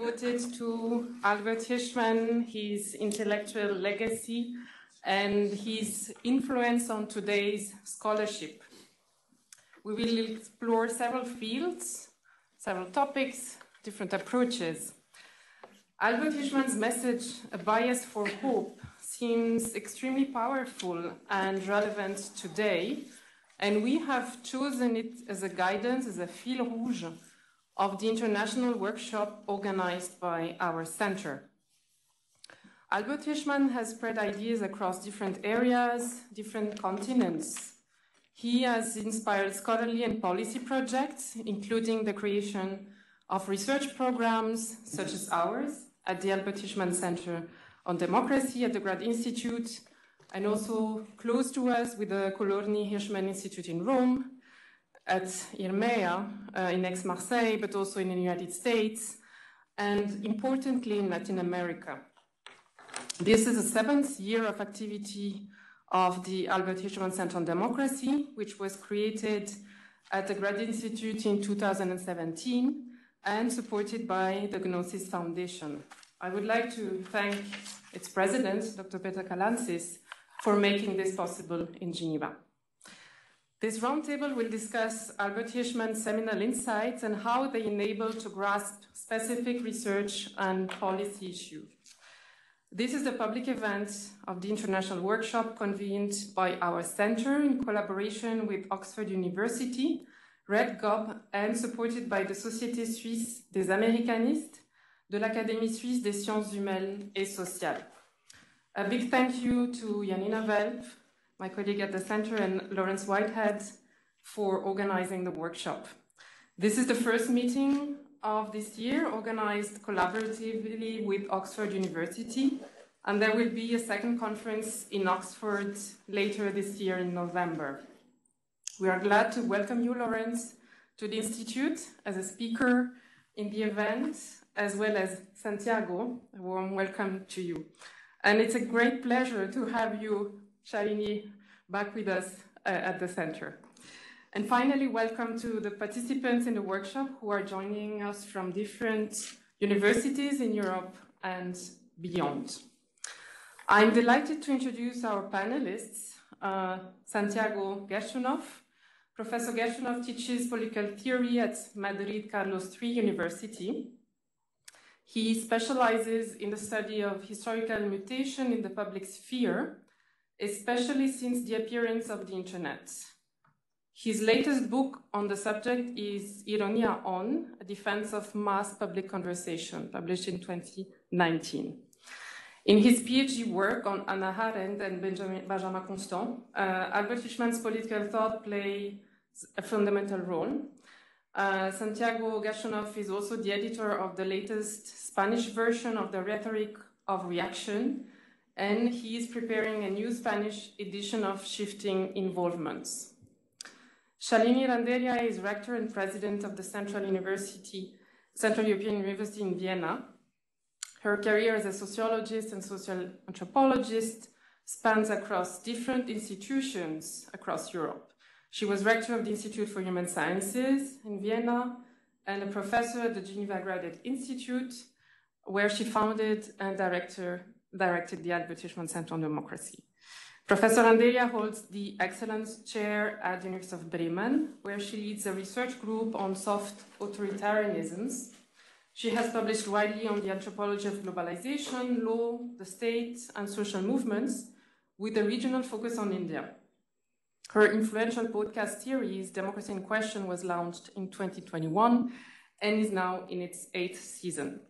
devoted to Albert Hirschman, his intellectual legacy, and his influence on today's scholarship. We will explore several fields, several topics, different approaches. Albert Hirschman's message, A Bias for Hope, seems extremely powerful and relevant today, and we have chosen it as a guidance, as a fil rouge of the international workshop organized by our center. Albert Hirschman has spread ideas across different areas, different continents. He has inspired scholarly and policy projects, including the creation of research programs such as ours at the Albert Hirschman Center on Democracy at the Grad Institute, and also close to us with the Colorni Hirschman Institute in Rome, at IRMEA uh, in Aix-Marseille, but also in the United States, and importantly in Latin America. This is the seventh year of activity of the Albert Hirschman Center on Democracy, which was created at the Grad Institute in 2017 and supported by the Gnosis Foundation. I would like to thank its president, Dr. Peter Kalantzis, for making this possible in Geneva. This roundtable will discuss Albert Hirschman's seminal insights and how they enable to grasp specific research and policy issues. This is a public event of the international workshop convened by our center in collaboration with Oxford University, RedGob, and supported by the Société Suisse des Américanistes, de l'Académie Suisse des Sciences Humaines et Sociales. A big thank you to Janina Welp, my colleague at the center, and Laurence Whitehead for organizing the workshop. This is the first meeting of this year, organized collaboratively with Oxford University, and there will be a second conference in Oxford later this year in November. We are glad to welcome you, Laurence, to the Institute as a speaker in the event, as well as Santiago. A warm welcome to you. And it's a great pleasure to have you, Shalini, back with us uh, at the center. And finally, welcome to the participants in the workshop who are joining us from different universities in Europe and beyond. I'm delighted to introduce our panelists, uh, Santiago Gerchunoff. Professor Gerchunoff teaches political theory at Madrid Carlos III University. He specializes in the study of historical mutation in the public sphere, especially since the appearance of the internet. His latest book on the subject is Ironia On, a defense of mass public conversation, published in 2019. In his PhD work on Hannah Arendt and Benjamin, Benjamin Constant, uh, Albert Hirschman's political thought plays a fundamental role. Uh, Santiago Gerchunoff is also the editor of the latest Spanish version of the Rhetoric of Reaction, and he is preparing a new Spanish edition of Shifting Involvements. Shalini Randeria is rector and president of the Central University, Central European University in Vienna. Her career as a sociologist and social anthropologist spans across different institutions across Europe. She was rector of the Institute for Human Sciences in Vienna and a professor at the Geneva Graduate Institute, where she founded and director, directed the Hirschman Center on Democracy. Professor Randeria holds the Excellence Chair at the University of Bremen, where she leads a research group on soft authoritarianisms. She has published widely on the anthropology of globalization, law, the state, and social movements, with a regional focus on India. Her influential podcast series, Democracy in Question, was launched in 2021 and is now in its eighth season.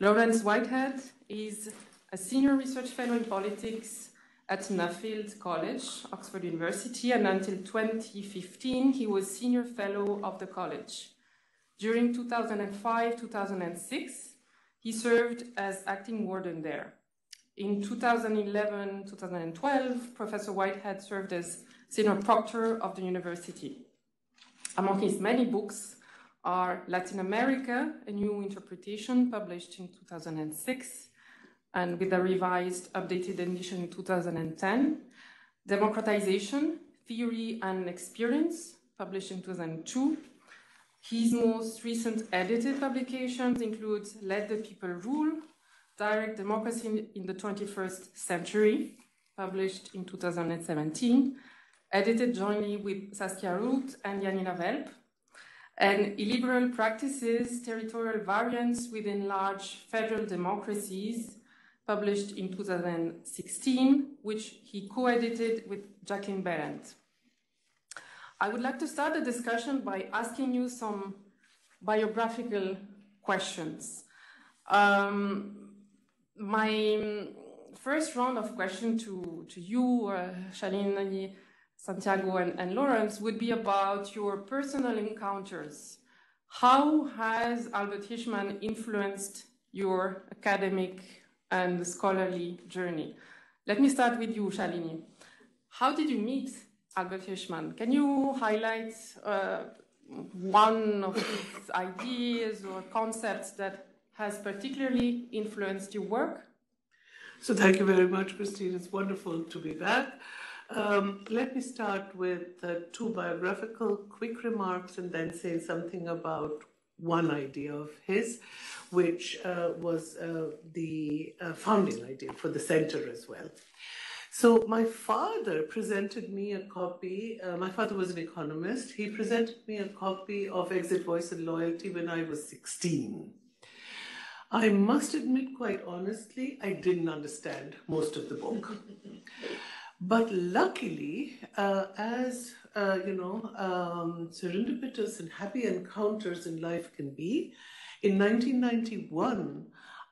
Laurence Whitehead is a senior research fellow in politics at Nuffield College, Oxford University, and until 2015, he was senior fellow of the college. During 2005 2006, he served as acting warden there. In 2011 2012, Professor Whitehead served as senior proctor of the university. Among his many books are Latin America, a new interpretation, published in 2006, and with a revised, updated edition in 2010. Democratization, Theory and Experience, published in 2002. His most recent edited publications include Let the People Rule, Direct Democracy in the 21st Century, published in 2017, edited jointly with Saskia Ruth and Janina Welp, and illiberal practices, territorial variants within large federal democracies, published in 2016, which he co-edited with Jacqueline Behrend. I would like to start the discussion by asking you some biographical questions. Um, my first round of questions to, to you, uh, Shalini, Santiago, and, and Laurence would be about your personal encounters. How has Albert Hirschman influenced your academic and the scholarly journey? Let me start with you, Shalini. How did you meet Albert Hirschman? Can you highlight uh, one of his ideas or concepts that has particularly influenced your work? So, thank you very much, Christine. It's wonderful to be back. Um, let me start with uh, two biographical quick remarks and then say something about one idea of his, which uh, was uh, the uh, founding idea for the center as well. So, my father presented me a copy. Uh, my father was an economist. He presented me a copy of Exit Voice and Loyalty when I was 16. I must admit, quite honestly, I didn't understand most of the book. But luckily, uh, as uh, you know, um, serendipitous and happy encounters in life can be, in 1991,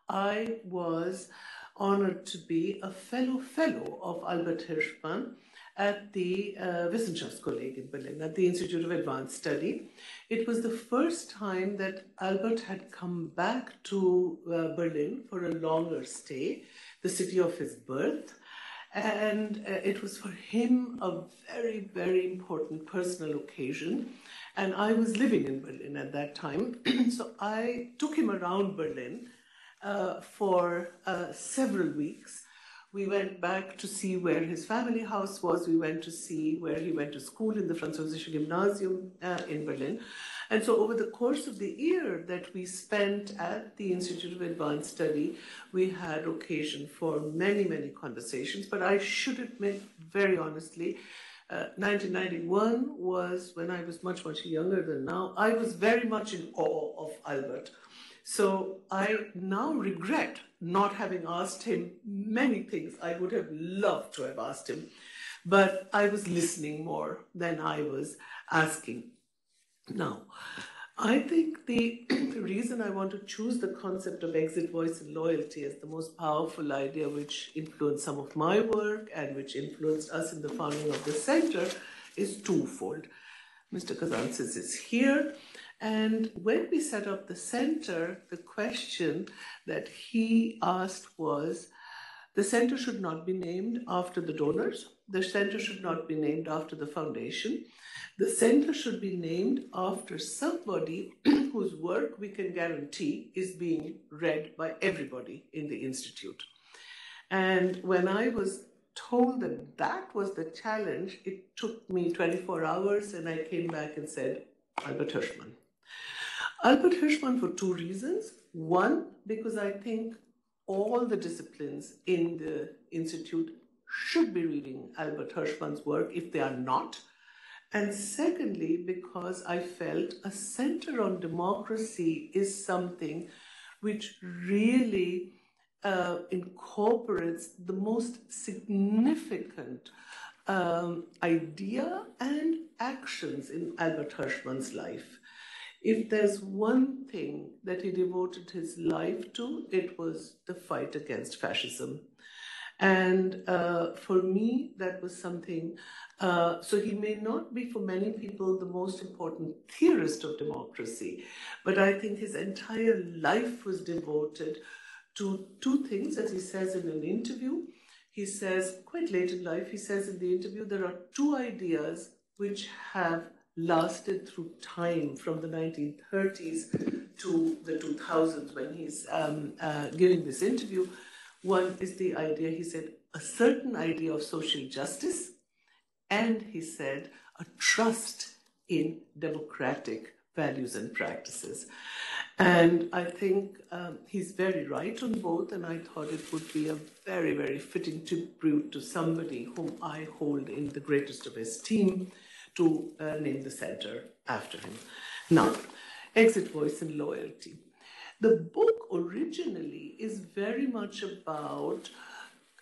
I was honored to be a fellow fellow of Albert Hirschman at the uh, Wissenschaftskolleg in Berlin, at the Institute of Advanced Study. It was the first time that Albert had come back to uh, Berlin for a longer stay, the city of his birth. And uh, it was for him a very, very important personal occasion. And I was living in Berlin at that time. so I took him around Berlin uh, for uh, several weeks. We went back to see where his family house was. We went to see where he went to school in the Französische Gymnasium uh, in Berlin. And so, over the course of the year that we spent at the Institute of Advanced Study, we had occasion for many, many conversations. But I should admit, very honestly, uh, 1991 was when I was much, much younger than now. I was very much in awe of Albert. So I now regret not having asked him many things I would have loved to have asked him. But I was listening more than I was asking. Now, I think the reason I want to choose the concept of exit voice and loyalty as the most powerful idea which influenced some of my work and which influenced us in the founding of the center is twofold. Mr. Kalantzis is here, and when we set up the center, the question that he asked was the center should not be named after the donors, the center should not be named after the foundation the center should be named after somebody whose work we can guarantee is being read by everybody in the Institute. And when I was told that that was the challenge, it took me 24 hours and I came back and said, Albert Hirschman. Albert Hirschman for two reasons. One, because I think all the disciplines in the Institute should be reading Albert Hirschman's work. If they are not, and secondly, because I felt a center on democracy is something which really uh, incorporates the most significant um, idea and actions in Albert Hirschman's life. If there's one thing that he devoted his life to, it was the fight against fascism. And uh, for me, that was something. Uh, so he may not be for many people the most important theorist of democracy, but I think his entire life was devoted to two things, as he says in an interview. He says, quite late in life, he says in the interview, there are two ideas which have lasted through time from the 1930s to the 2000s when he's um, uh, giving this interview. One is the idea, he said, a certain idea of social justice, and he said, a trust in democratic values and practices. And I think um, he's very right on both, and I thought it would be a very, very fitting tribute to somebody whom I hold in the greatest of esteem to uh, name the center after him. Now, Exit Voice and Loyalty. The book originally is very much about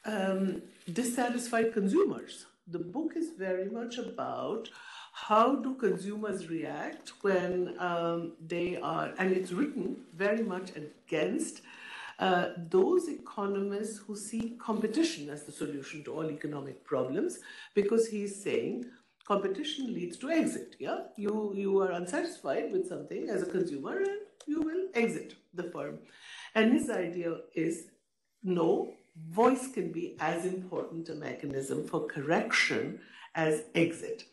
um, dissatisfied consumers. The book is very much about how do consumers react when um, they are, and it's written very much against uh, those economists who see competition as the solution to all economic problems, because he's saying competition leads to exit. Yeah, you you are unsatisfied with something as a consumer, and you will exit the firm. And his idea is no, voice can be as important a mechanism for correction as exit.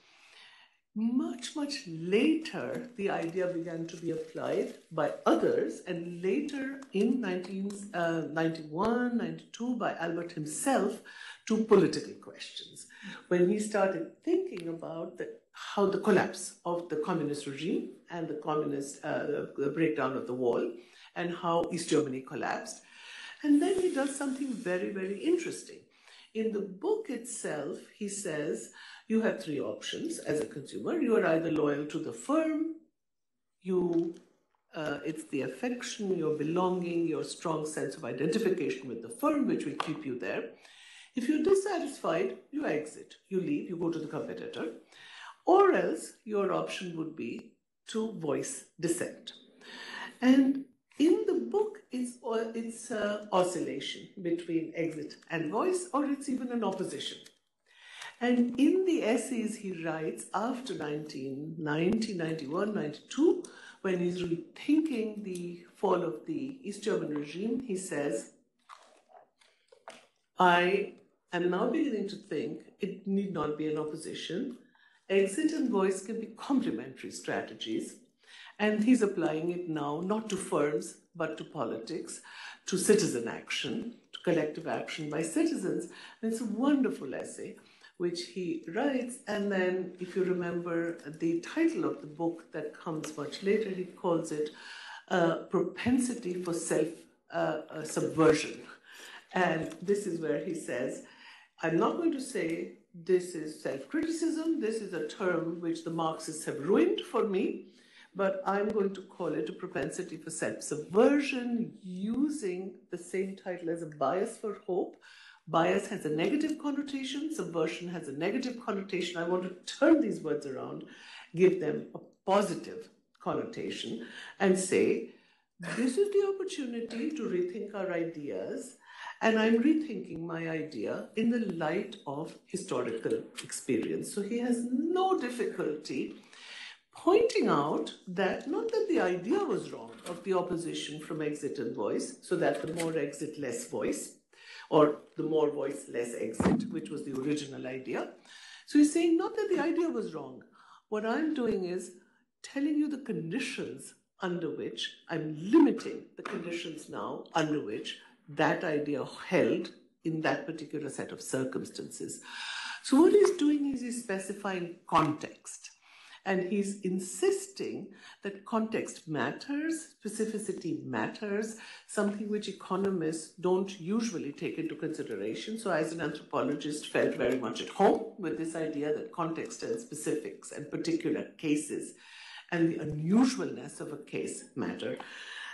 Much, much later, the idea began to be applied by others, and later in 1991, uh, 92, by Albert himself to political questions. When he started thinking about the, how the collapse of the communist regime and the communist uh, the breakdown of the wall, and how East Germany collapsed. And then he does something very, very interesting. In the book itself, he says you have three options as a consumer. You are either loyal to the firm, you uh, it's the affection, your belonging, your strong sense of identification with the firm, which will keep you there. If you're dissatisfied, you exit, you leave, you go to the competitor, or else your option would be to voice dissent. And in the book, it's, uh, it's an oscillation between exit and voice, or it's even an opposition. And in the essays he writes after 1990, 91, 92, when he's rethinking the fall of the East German regime, he says, I am now beginning to think it need not be an opposition. Exit and voice can be complementary strategies. And he's applying it now not to firms, but to politics, to citizen action, to collective action by citizens. And it's a wonderful essay which he writes. And then, if you remember the title of the book that comes much later, he calls it uh, Propensity for Self uh, uh, Subversion. And this is where he says, I'm not going to say this is self criticism, this is a term which the Marxists have ruined for me. But I'm going to call it a propensity for self subversion using the same title as a bias for hope, Bias has a negative connotation, subversion has a negative connotation. I want to turn these words around, give them a positive connotation, and say, this is the opportunity to rethink our ideas. And I'm rethinking my idea in the light of historical experience. So he has no difficulty pointing out that not that the idea was wrong of the opposition from exit and voice, so that the more exit, less voice, or the more voice, less exit, which was the original idea. So he's saying not that the idea was wrong. What I'm doing is telling you the conditions under which I'm limiting the conditions now under which that idea held in that particular set of circumstances. So what he's doing is he's specifying context. And he's insisting that context matters, specificity matters, something which economists don't usually take into consideration. So, as an anthropologist, felt very much at home with this idea that context and specifics and particular cases and the unusualness of a case matter.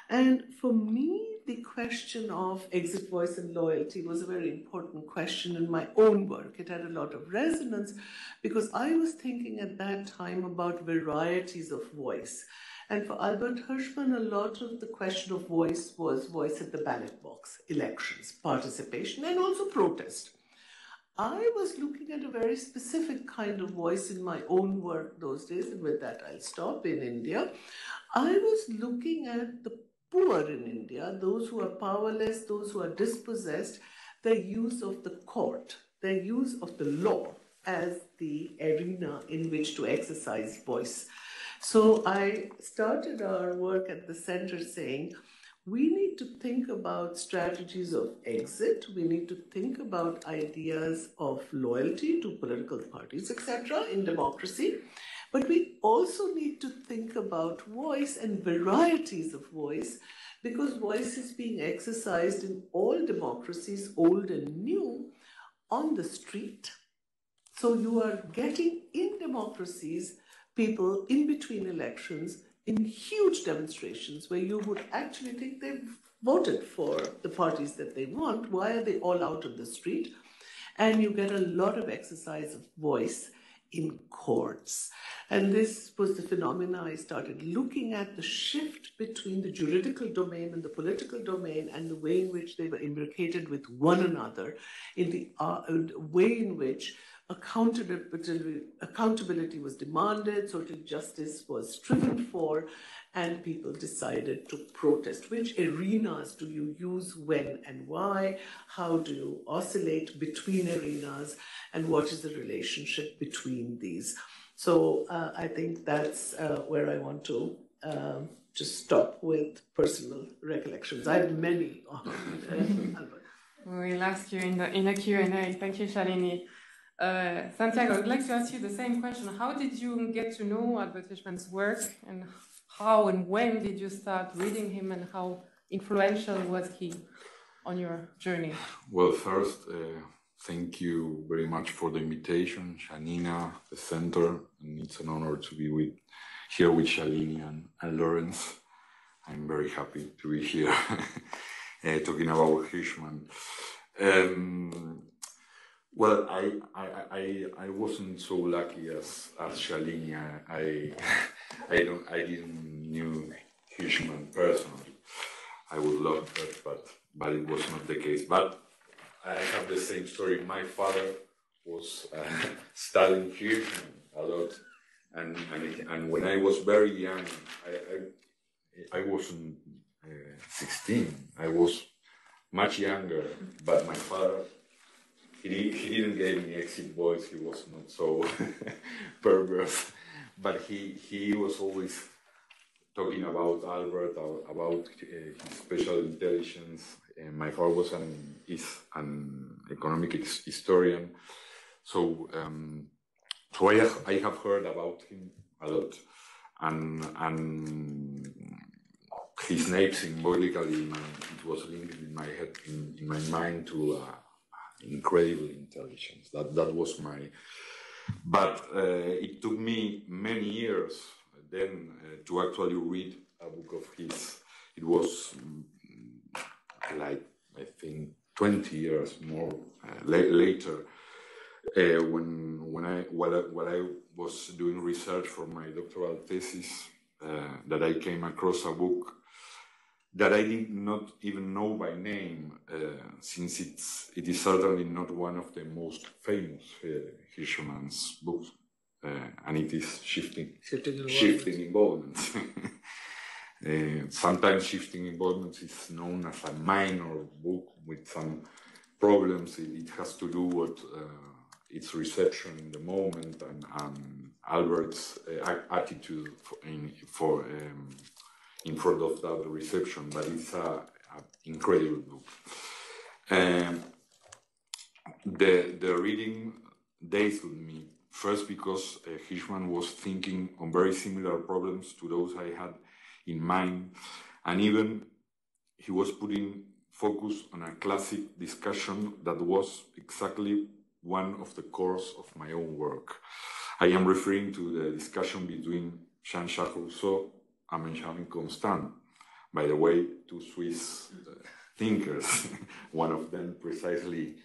And for me, the question of exit voice and loyalty was a very important question in my own work. It had a lot of resonance because I was thinking at that time about varieties of voice. And for Albert Hirschman, a lot of the question of voice was voice at the ballot box, elections, participation, and also protest. I was looking at a very specific kind of voice in my own work those days, and with that I'll stop in India. I was looking at the poor in India, those who are powerless, those who are dispossessed, the use of the court, the use of the law as the arena in which to exercise voice. So I started our work at the center saying, we need to think about strategies of exit. We need to think about ideas of loyalty to political parties, etc., in democracy. Also need to think about voice and varieties of voice because voice is being exercised in all democracies, old and new, on the street. So you are getting in democracies people in between elections in huge demonstrations where you would actually think they've voted for the parties that they want. Why are they all out on the street? And you get a lot of exercise of voice in courts. And this was the phenomena I started looking at the shift between the juridical domain and the political domain and the way in which they were imbricated with one another, in the uh, way in which accountability, accountability was demanded, social justice was striven for, and people decided to protest. Which arenas do you use when and why? How do you oscillate between arenas? And what is the relationship between these? So uh, I think that's uh, where I want to um, just stop with personal recollections. I have many. we'll ask you in the in the Q and A. Thank you, Shalini. Uh, Santiago, I would like to ask you the same question. How did you get to know Albert Hirschman's work, and how and when did you start reading him, and how influential was he on your journey? Well, first, uh, thank you very much for the invitation, Janina, the center, and it's an honor to be with here with Shalini and, and Laurence. I'm very happy to be here uh, talking about Hirschman. Um, well, I, I, I, I wasn't so lucky as, as Shalini. I, I, don't, I didn't knew Hirschman personally. I would love that, but, but it was not the case. But I have the same story. My father was uh, studying Hirschman a lot. And, and, and when I was very young, I, I, I wasn't uh, 16. I was much younger, but my father he, he didn't give me exit voice. He was not so perverse, but he he was always talking about Albert, about uh, his special intelligence. And my father was an is an economic historian, so um, so I have, I have heard about him a lot, and and his name symbolically it was linked in my head in, in my mind to. Uh, incredible intelligence. That that was my. But uh, it took me many years then uh, to actually read a book of his. It was mm, like I think 20 years more uh, la- later uh, when when I while, I while I was doing research for my doctoral thesis uh, that I came across a book that I did not even know by name, uh, since it's, it is certainly not one of the most famous uh, Hirschman's books, uh, and it is shifting, shifting, shifting involvement. Uh, sometimes shifting involvement is known as a minor book with some problems. It, it has to do with uh, its reception in the moment and, and Albert's uh, attitude for, in, for um, in front of that reception, but it's an incredible book. Um, the, the reading days with me, first because uh, Hirschman was thinking on very similar problems to those I had in mind, and even he was putting focus on a classic discussion that was exactly one of the cores of my own work. I am referring to the discussion between Jean-Jacques Rousseau and Benjamin Constant. By the way, two Swiss uh, thinkers, one of them precisely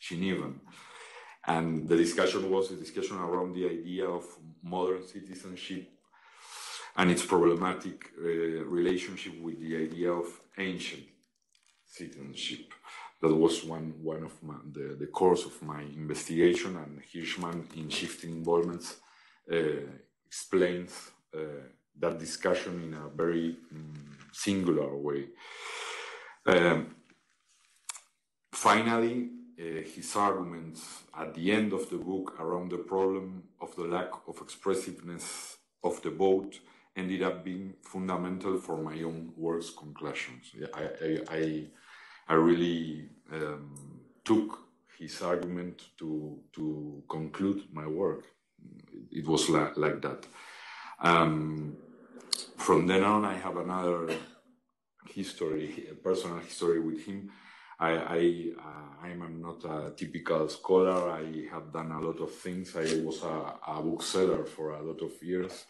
Schneeven. And the discussion was a discussion around the idea of modern citizenship and its problematic uh, relationship with the idea of ancient citizenship. That was one, one of my, the, the course of my investigation, and Hirschman, in Shifting Involvements, uh, explains uh, that discussion in a very um, singular way. Um, finally, uh, his arguments at the end of the book around the problem of the lack of expressiveness of the boat ended up being fundamental for my own work's conclusions. I, I, I, I really um, took his argument to, to conclude my work. it was la- like that. Um, from then on, I have another history, a personal history with him. I, I, uh, I'm not a typical scholar. I have done a lot of things. I was a, a bookseller for a lot of years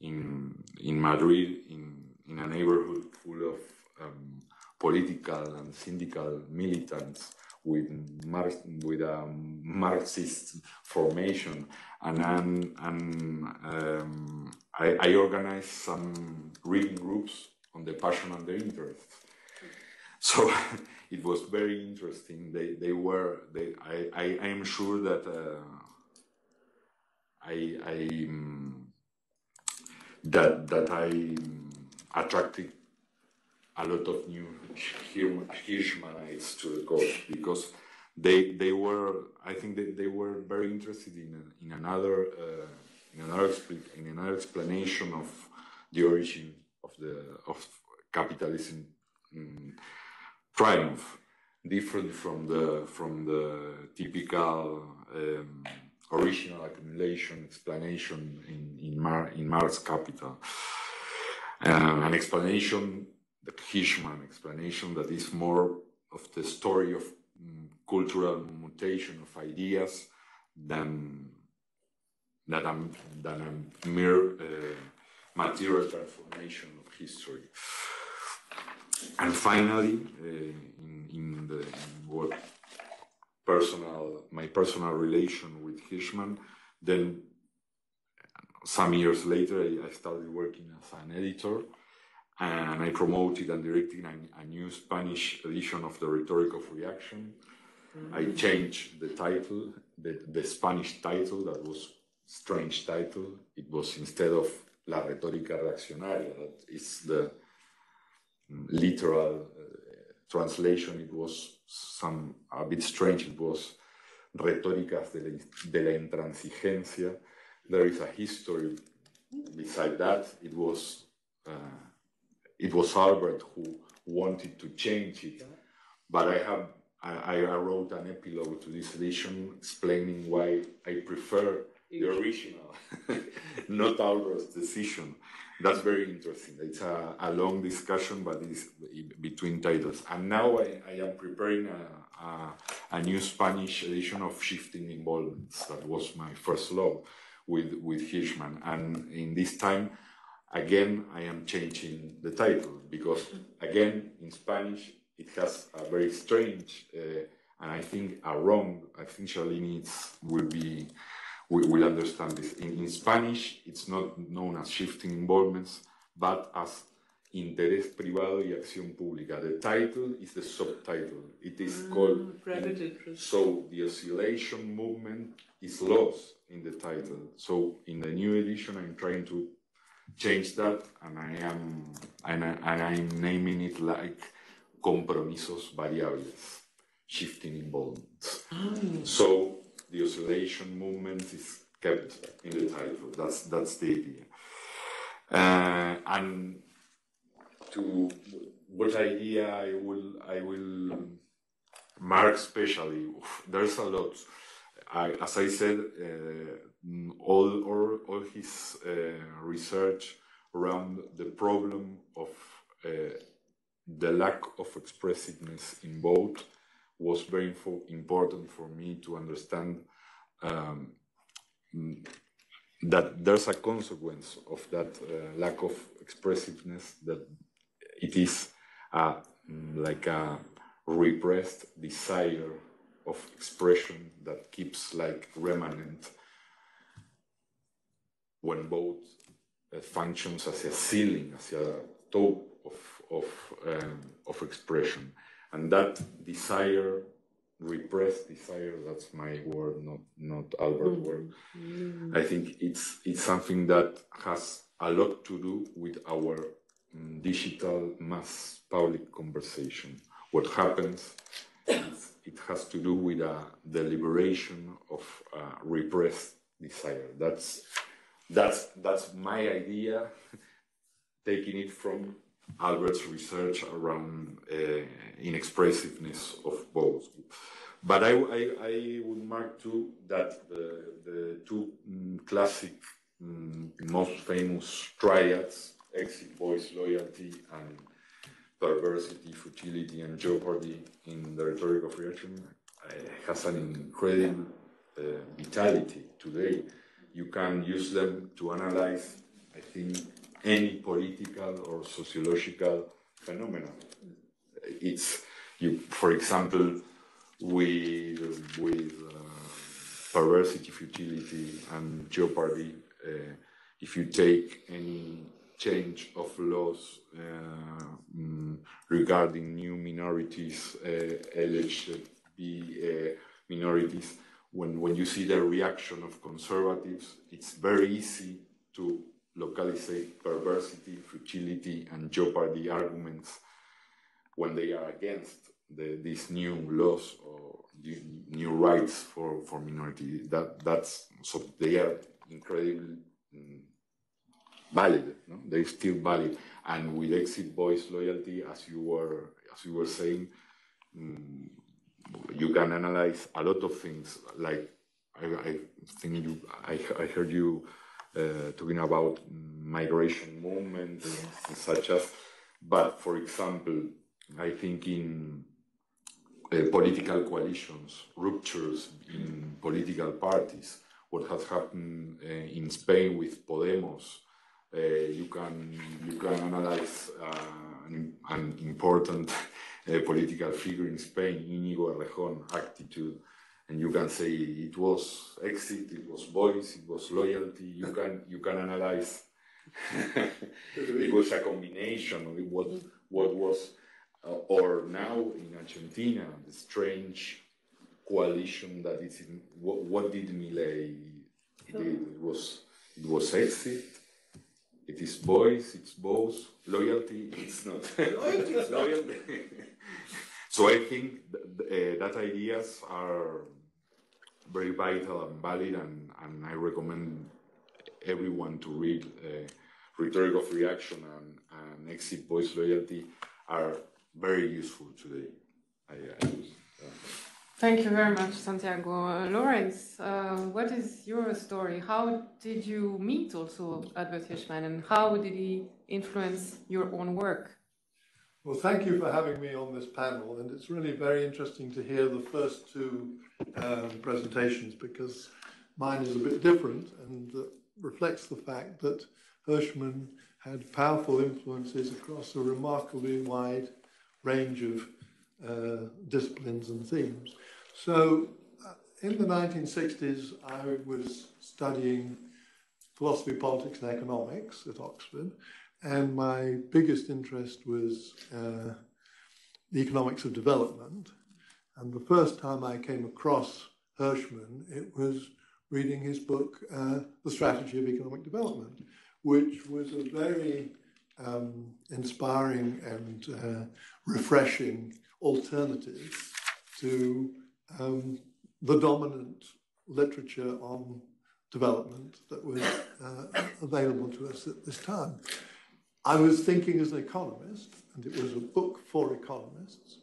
in in Madrid, in in a neighborhood full of um, political and syndical militants with Mar- with a Marxist formation, and and, um, I, I organized some reading groups on the passion and the interest. So it was very interesting. They they were they I I, I am sure that uh, I I um, that that I attracted a lot of new Hirschmanites to the course because they they were I think that they were very interested in in another uh, in another in another explanation of the origin of the of capitalism um, triumph, different from the from the typical um, original accumulation explanation in in, Mar- in Marx Capital. Uh, an explanation, the Hirschman explanation, that is more of the story of um, cultural mutation of ideas than than a, than a mere uh, material transformation of history. And finally, uh, in, in, the in what personal my personal relation with Hirschman, then some years later I, I started working as an editor, and I promoted and directed a, a new Spanish edition of the Rhetoric of Reaction. Mm-hmm. I changed the title, the, the Spanish title that was strange title. It was instead of La Retórica Reaccionaria, that is the literal uh, translation, it was some a bit strange. It was retóricas de la, de la intransigencia. There is a history beside that. It was uh, it was Albert who wanted to change it, but I have I, I wrote an epilogue to this edition explaining why I prefer the original, not Albert's decision. That's very interesting. It's a, a long discussion, but it's between titles. And now I, I am preparing a, a, a, new Spanish edition of Shifting Involvements. That was my first love with, with Hirschman. And in this time, again, I am changing the title because, again, in Spanish, it has a very strange uh, and I think a wrong. I think Shalini will be we will understand this. In, in, Spanish, it's not known as shifting involvements, but as interés privado y acción pública. The title is the subtitle. It is mm, called. In, so the oscillation movement is lost in the title. So in the new edition, I'm trying to change that, and I am and, I, and I'm naming it like compromisos variables, shifting involvements. Mm. So the oscillation movement is kept in the title. That's that's the idea. Uh, and to what idea I will I will mark especially. There's a lot. I, as I said, uh, all, all all his uh, research around the problem of uh, the lack of expressiveness in both was very important for me to understand um, that there's a consequence of that uh, lack of expressiveness that it is uh, like a repressed desire of expression that keeps like remnant when both uh, functions as a ceiling, as a top of, of, um, of expression. And that desire, repressed desire, that's my word, not, not Albert's mm-hmm. word. Mm-hmm. I think it's, it's something that has a lot to do with our um, digital mass public conversation. What happens is it has to do with uh, the liberation of uh, repressed desire. That's, that's, that's my idea, taking it from Albert's research around uh, inexpressiveness of both. but I, I, I, would mark too that the, the two mm, classic, mm, most famous triads, exit, voice, loyalty, and perversity, futility, and jeopardy in the rhetoric of reaction uh, has an incredible uh, vitality today. You can use them to analyze, I think, any political or sociological phenomenon. It's you, for example, with with uh, perversity, futility, and jeopardy. Uh, if you take any change of laws uh, mm, regarding new minorities, uh, LGB uh, minorities, when, when you see the reaction of conservatives, it's very easy to localize perversity, futility, and jeopardy arguments when they are against the, these new laws or new rights for, for minorities. That, that's, so they are incredibly mm, valid. No? They're still valid. And with exit voice loyalty, as you were as you were saying, um, you can analyze a lot of things. Like I, I think you, I, I heard you uh, talking about migration movements yes. such as. But for example, I think in uh, political coalitions, ruptures in political parties, what has happened uh, in Spain with Podemos uh, you can you can analyze uh, an, an, important political figure in Spain, Íñigo Errejón, attitude, and you can say it was exit, it was voice, it was loyalty. You can you can analyze. it was a combination of what what was, uh, or now in Argentina, the strange coalition that is in. What, what did Milei did? It was it was exit it is voice, it's both, loyalty, it's not. loyalty. so I think th- uh, that ideas are very vital and valid, and, and I recommend everyone to read uh, Rhetoric of Reaction and, and Exit Voice Loyalty are very useful today. I, I Thank you very much, Santiago. Uh, Laurence, uh, what is your story? How did you meet also Albert Hirschman and how did he influence your own work? Well, thank you for having me on this panel, and it's really very interesting to hear the first two um, presentations because mine is a bit different and uh, reflects the fact that Hirschman had powerful influences across a remarkably wide range of uh, disciplines and themes. So uh, in the 1960s, I was studying philosophy, politics, and economics at Oxford, and my biggest interest was uh, the economics of development. And the first time I came across Hirschman, it was reading his book, uh, The Strategy of Economic Development, which was a very um, inspiring and uh, refreshing alternative to um, the dominant literature on development that was uh, available to us at this time. I was thinking as an economist, and it was a book for economists,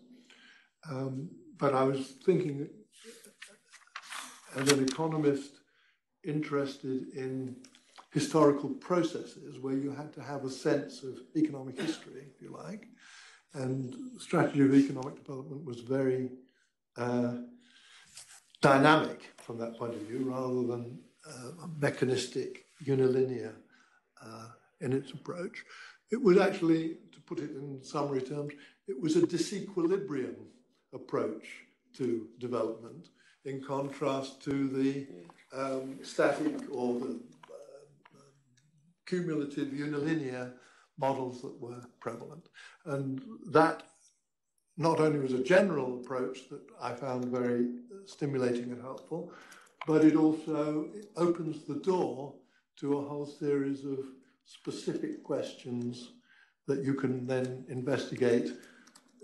um, but I was thinking as an economist interested in historical processes where you had to have a sense of economic history, if you like, and strategy of economic development was very uh, dynamic from that point of view rather than uh, mechanistic, unilinear uh, in its approach. It was actually, to put it in summary terms, it was a disequilibrium approach to development in contrast to the um, static or the uh, cumulative unilinear models that were prevalent. And that not only was a general approach that I found very stimulating and helpful, but it also opens the door to a whole series of specific questions that you can then investigate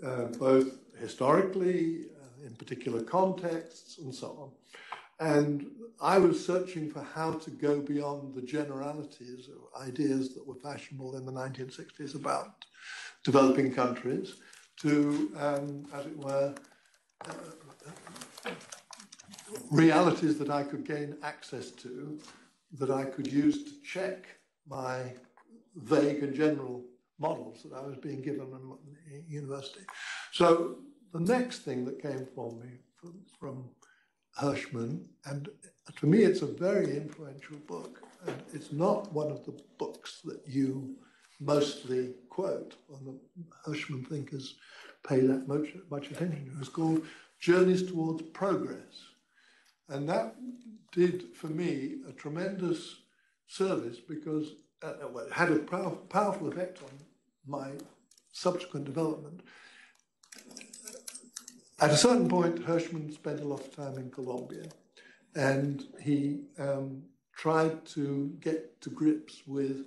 uh, both historically, uh, in particular contexts, and so on. And I was searching for how to go beyond the generalities of ideas that were fashionable in the 1960s about developing countries to, um, as it were, uh, realities that I could gain access to that I could use to check my vague and general models that I was being given in university. So the next thing that came from me from, from Hirschman, and to me it's a very influential book, and it's not one of the books that you mostly quote, and the Hirschman thinkers pay that much, much attention to. It's called Journeys Towards Progress. And that did, for me, a tremendous service because uh, it had a pow powerful effect on my subsequent development. At a certain point, Hirschman spent a lot of time in Colombia and he um, tried to get to grips with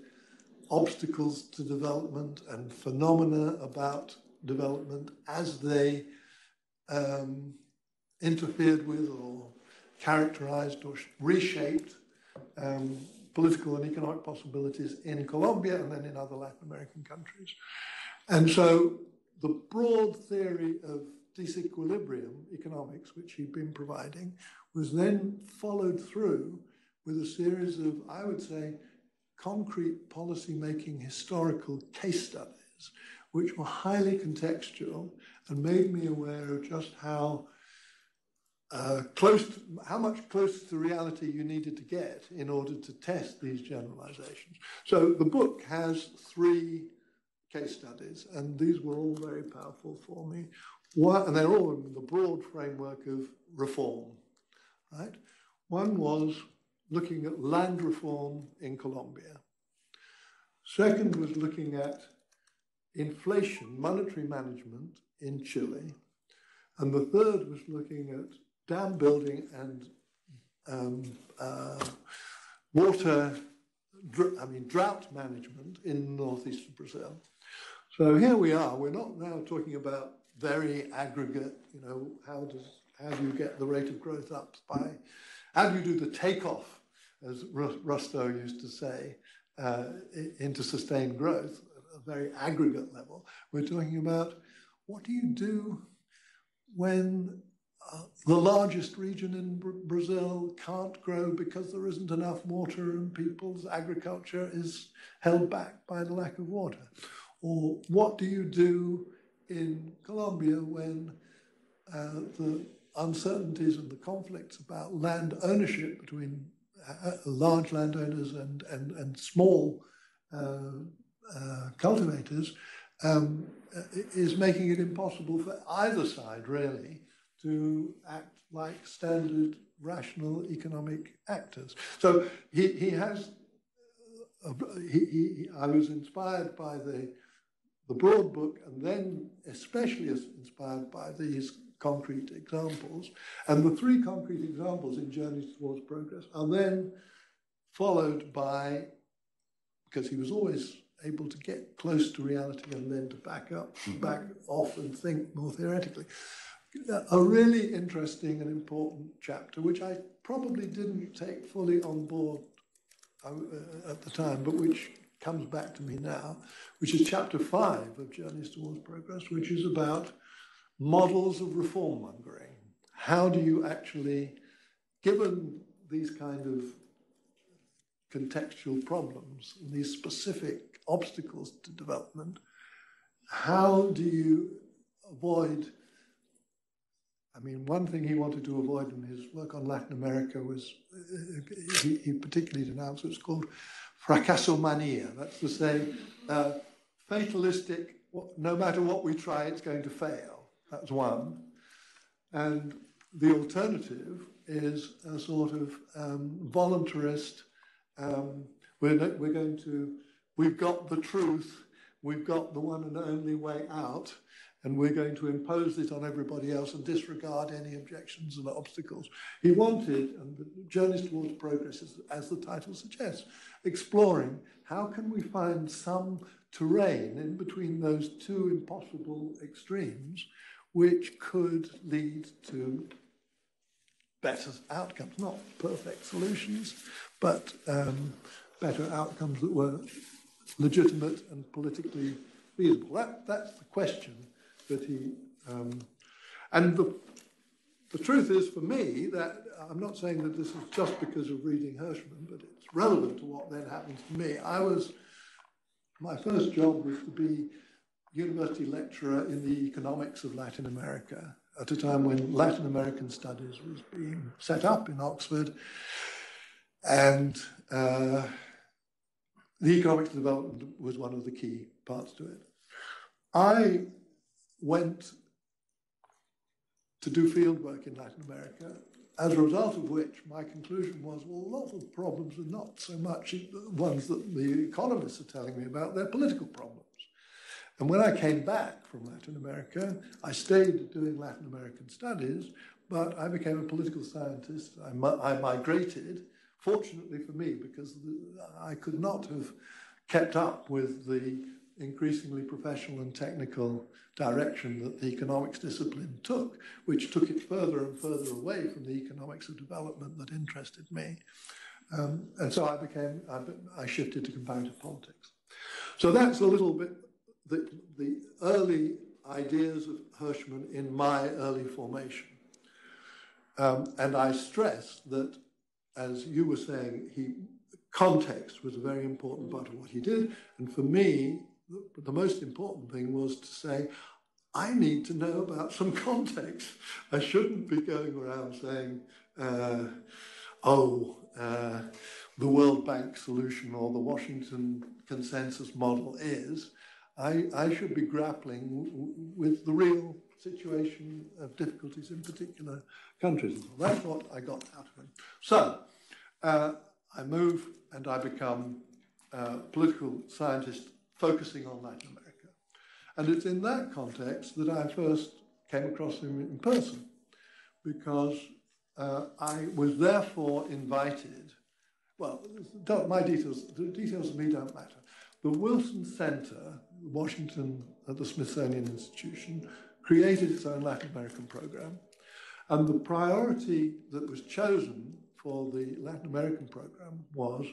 obstacles to development and phenomena about development as they um, interfered with or characterized or reshaped um, political and economic possibilities in Colombia and then in other Latin American countries. And so the broad theory of disequilibrium economics, which he'd been providing, was then followed through with a series of, I would say, concrete policy making historical case studies, which were highly contextual and made me aware of just how uh, close to, how much closer to reality you needed to get in order to test these generalizations. So the book has three case studies, and these were all very powerful for me. One, and they're all in the broad framework of reform, right? One was looking at land reform in Colombia. Second was looking at inflation, monetary management in Chile. And the third was looking at dam building and um, uh, water, I mean, drought management in northeastern Brazil. So here we are. We're not now talking about very aggregate, you know, how does how do you get the rate of growth up by, how do you do the takeoff, as Rostow used to say, uh, into sustained growth, a very aggregate level. We're talking about what do you do when the largest region in Br Brazil can't grow because there isn't enough water and people's agriculture is held back by the lack of water? Or what do you do in Colombia when uh, the uncertainties and the conflicts about land ownership between uh, large landowners and, and, and small uh, uh cultivators um, is making it impossible for either side, really, to act like standard rational economic actors. So he, he has, uh, he, he, I was inspired by the, the broad book and then especially inspired by these concrete examples. And the three concrete examples in Journeys Towards Progress are then followed by, because he was always able to get close to reality and then to back up, back off and think more theoretically a really interesting and important chapter, which I probably didn't take fully on board uh, uh, at the time, but which comes back to me now, which is chapter five of Journeys Towards Progress, which is about models of reform mongering. How do you actually, given these kind of contextual problems, and these specific obstacles to development, how do you avoid I mean, one thing he wanted to avoid in his work on Latin America was, he, he particularly denounced, was called fracassomania. That's to say, uh, fatalistic, no matter what we try, it's going to fail. That's one. And the alternative is a sort of um, voluntarist, um, we're, we're going to, we've got the truth, we've got the one and only way out, and we're going to impose this on everybody else and disregard any objections and obstacles. He wanted, and the Journeys Towards Progress, is, as the title suggests, exploring how can we find some terrain in between those two impossible extremes which could lead to better outcomes, not perfect solutions, but um, better outcomes that were legitimate and politically feasible. That, that's the question that he, um, and the, the truth is, for me, that I'm not saying that this is just because of reading Hirschman, but it's relevant to what then happens to me. I was, my first job was to be university lecturer in the economics of Latin America at a time when Latin American studies was being set up in Oxford. And uh, the economics development was one of the key parts to it. I went to do field work in Latin America, as a result of which my conclusion was, well, a lot of the problems are not so much the ones that the economists are telling me about, they're political problems. And when I came back from Latin America, I stayed doing Latin American studies, but I became a political scientist. I, I migrated, fortunately for me, because I could not have kept up with the increasingly professional and technical direction that the economics discipline took, which took it further and further away from the economics of development that interested me. Um, and so I became, I, I, shifted to comparative politics. So that's a little bit the, the early ideas of Hirschman in my early formation. Um, and I stress that, as you were saying, he context was a very important part of what he did. And for me, the most important thing was to say, I need to know about some context. I shouldn't be going around saying, uh, oh, uh, the World Bank solution or the Washington consensus model is. I, I should be grappling with the real situation of difficulties in particular countries. That's what I got out of it. So uh, I move and I become a political scientist focusing on Latin America. And it's in that context that I first came across him in person, because uh, I was therefore invited. Well, my details, the details of me don't matter. The Wilson Center, Washington at the Smithsonian Institution, created its own Latin American program. And the priority that was chosen for the Latin American program was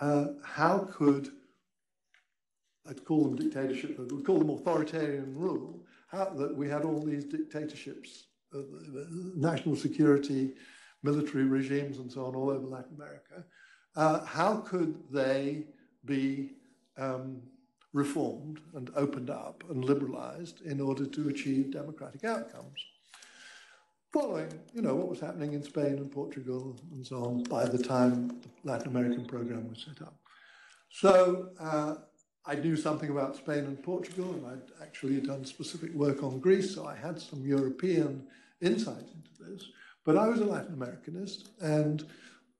uh, how could I'd call them dictatorship, but we call them authoritarian rule, how, that we had all these dictatorships, uh, national security, military regimes, and so on, all over Latin America. Uh, how could they be um, reformed and opened up and liberalized in order to achieve democratic outcomes? Following, you know, what was happening in Spain and Portugal and so on by the time the Latin American program was set up. So uh, I knew something about Spain and Portugal, and I'd actually done specific work on Greece, so I had some European insight into this. But I was a Latin Americanist, and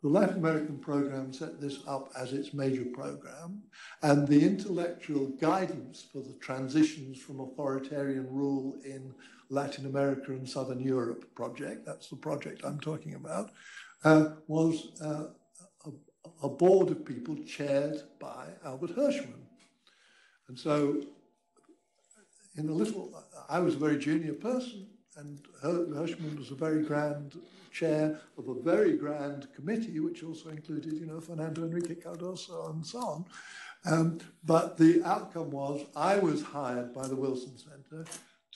the Latin American program set this up as its major program, and the intellectual guidance for the transitions from authoritarian rule in Latin America and Southern Europe project, that's the project I'm talking about, uh, was uh, a, a board of people chaired by Albert Hirschman. And so, in a little, I was a very junior person, and Hirschman was a very grand chair of a very grand committee, which also included, you know, Fernando Henrique Cardoso and so on. Um, but the outcome was I was hired by the Wilson Center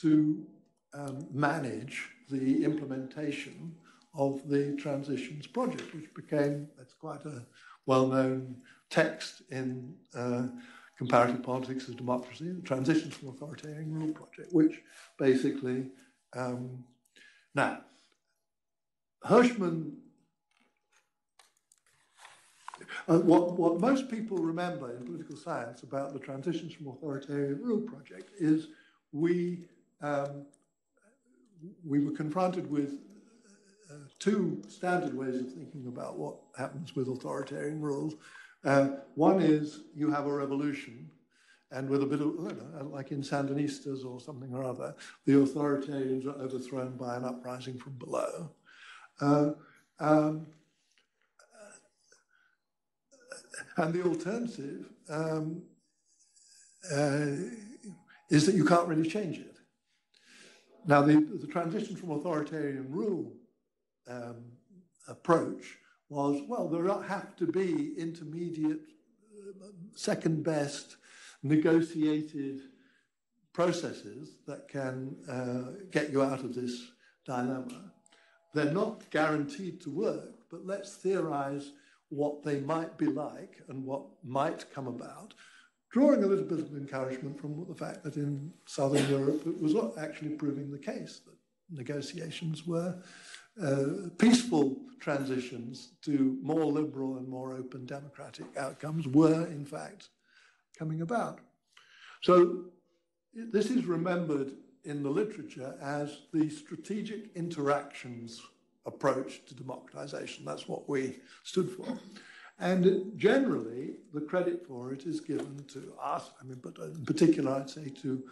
to um, manage the implementation of the Transitions Project, which became, it's quite a well-known text in uh, Comparative Politics of Democracy, the Transitions from Authoritarian Rule Project, which basically, um, now, Hirschman, uh, what, what most people remember in political science about the Transitions from Authoritarian Rule Project is we, um, we were confronted with uh, two standard ways of thinking about what happens with authoritarian rules. Uh, one is you have a revolution, and with a bit of, like in Sandinistas or something or other, the authoritarians are overthrown by an uprising from below. Uh, um, and the alternative um, uh, is that you can't really change it. Now, the, the transition from authoritarian rule um, approach was, well, there have to be intermediate, uh, second best, negotiated processes that can uh, get you out of this dilemma. they're not guaranteed to work, but let's theorize what they might be like and what might come about, drawing a little bit of encouragement from the fact that in Southern Europe it was actually proving the case that negotiations were uh, peaceful transitions to more liberal and more open democratic outcomes were, in fact, coming about. So this is remembered in the literature as the strategic interactions approach to democratization. That's what we stood for. And generally, the credit for it is given to us, I mean, but in particular, I'd say to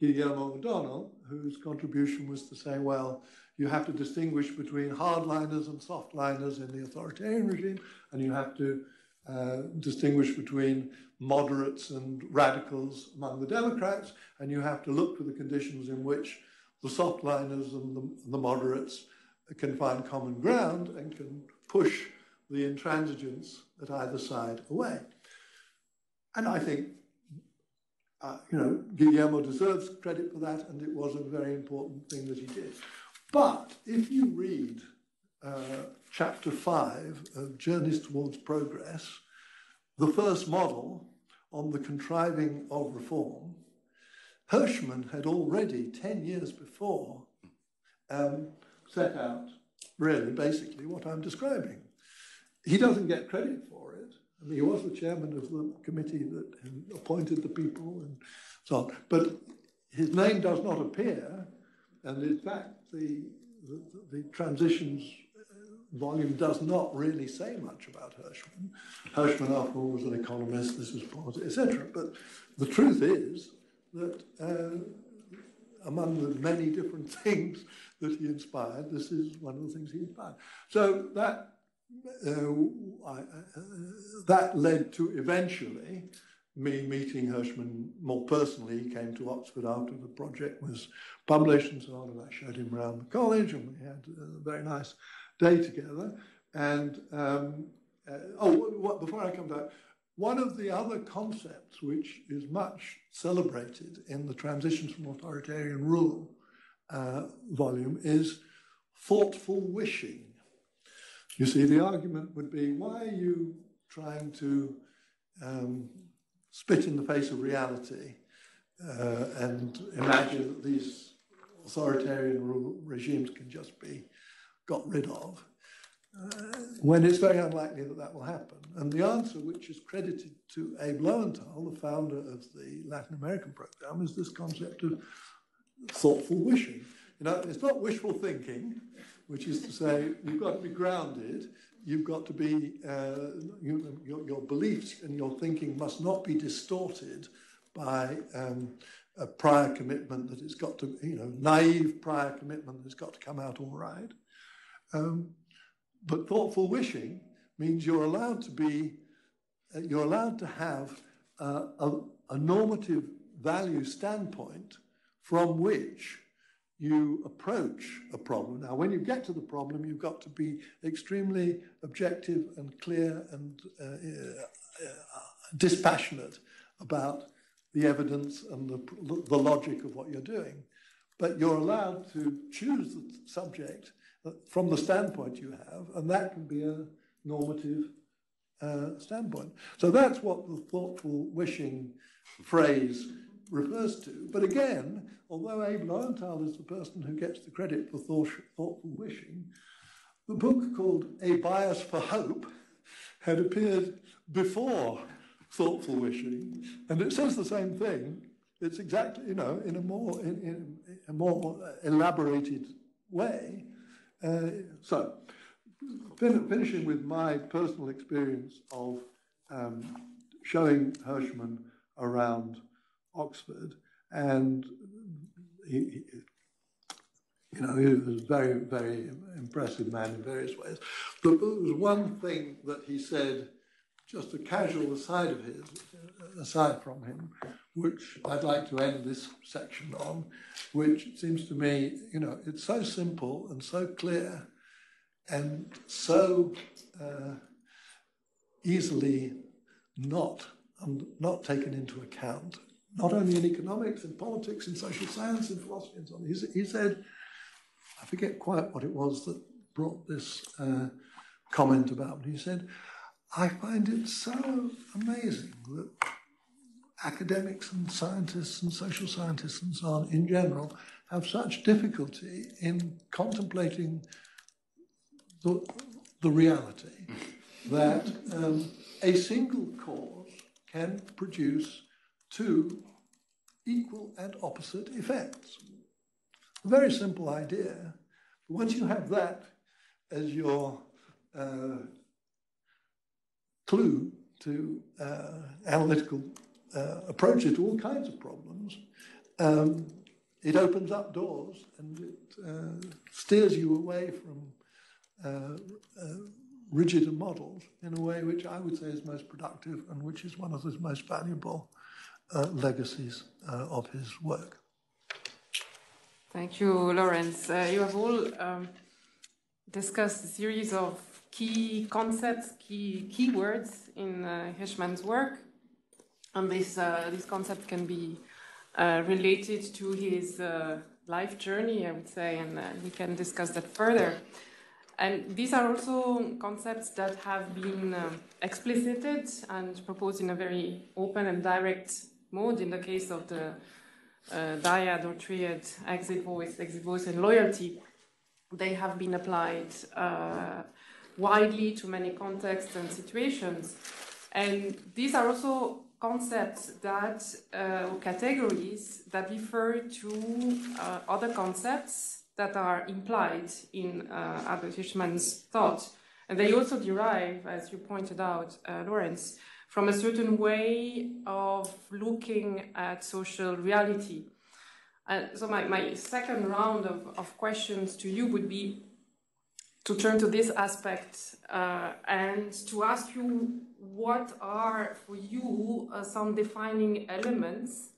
Guillermo O'Donnell, whose contribution was to say, well, you have to distinguish between hardliners and softliners in the authoritarian regime, and you have to uh, distinguish between moderates and radicals among the Democrats, and you have to look for the conditions in which the softliners and the, the moderates can find common ground and can push the intransigence at either side away. And I think, uh, you know, Guillermo deserves credit for that, and it was a very important thing that he did. But if you read uh, chapter five of Journeys Towards Progress, the first model on the contriving of reform, Hirschman had already, 10 years before, um, set out really basically what I'm describing. He doesn't get credit for it. I mean, he was the chairman of the committee that appointed the people and so on. But his name does not appear, and in fact, the, the, the transitions volume does not really say much about Hirschman. Hirschman, after all, was an economist, this was part, etc. But the truth is that uh, among the many different things that he inspired, this is one of the things he inspired. So that uh, I, uh, that led to eventually me meeting Hirschman more personally. He came to Oxford after the project was published and so on, and I showed him around the college, and we had a very nice day together. And um, uh, oh, what, before I come back, one of the other concepts which is much celebrated in the Transitions from Authoritarian Rule uh, volume is thoughtful wishing. You see, the argument would be why are you trying to um, spit in the face of reality uh, and imagine that these authoritarian rule regimes can just be got rid of, uh, when it's very unlikely that that will happen. And the answer, which is credited to Abe Lowenthal, the founder of the Latin American program, is this concept of thoughtful wishing. You know, it's not wishful thinking, which is to say you've got to be grounded, you've got to be, uh, you, your, your, beliefs and your thinking must not be distorted by um, a prior commitment that it's got to, you know, naive prior commitment that's got to come out all right. Um, but thoughtful wishing means you're allowed to be, uh, you're allowed to have uh, a, a normative value standpoint from which you approach a problem. Now, when you get to the problem, you've got to be extremely objective and clear and uh, uh, dispassionate about the evidence and the, the logic of what you're doing. But you're allowed to choose the subject from the standpoint you have, and that can be a normative uh, standpoint. So that's what the thoughtful wishing phrase refers to. But again, although Abe Lowenthal is the person who gets the credit for thoughtful wishing, the book called A Bias for Hope had appeared before thoughtful wishing, and it says the same thing. It's exactly, you know, in a more in, in a more elaborated way. Uh, so, fin finishing with my personal experience of um, showing Hirschman around Oxford, and he, you know, he was a very, very impressive man in various ways. But there was one thing that he said, just a casual aside of his, aside from him, which I'd like to end this section on, which seems to me, you know, it's so simple and so clear and so uh, easily not not taken into account, not only in economics and politics and social science and philosophy and so on. He, he said, I forget quite what it was that brought this uh, comment about. But he said, I find it so amazing that academics and scientists and social scientists and so on in general have such difficulty in contemplating the, the reality that um, a single cause can produce two equal and opposite effects. A very simple idea. Once you have that as your uh, clue to uh, analytical uh, approaches to all kinds of problems, um, it opens up doors and it uh, steers you away from uh, uh, rigid models in a way which I would say is most productive and which is one of the most valuable uh, legacies of his work. Thank you, Laurence. you have all um, discussed a series of key concepts, key keywords in uh, Hirschman's work. And this, uh, this concept can be uh, related to his uh, life journey, I would say, and uh, we can discuss that further. And these are also concepts that have been uh, explicited and proposed in a very open and direct mode in the case of the dyad or triad exit voice, exit voice, and loyalty. They have been applied widely to many contexts and situations. And these are also concepts that, uh, or categories that refer to uh, other concepts that are implied in uh, Albert thought. And they also derive, as you pointed out, uh, Laurence, from a certain way of looking at social reality. Uh, so my, my second round of, of questions to you would be to turn to this aspect uh, and to ask you what are for you uh, some defining elements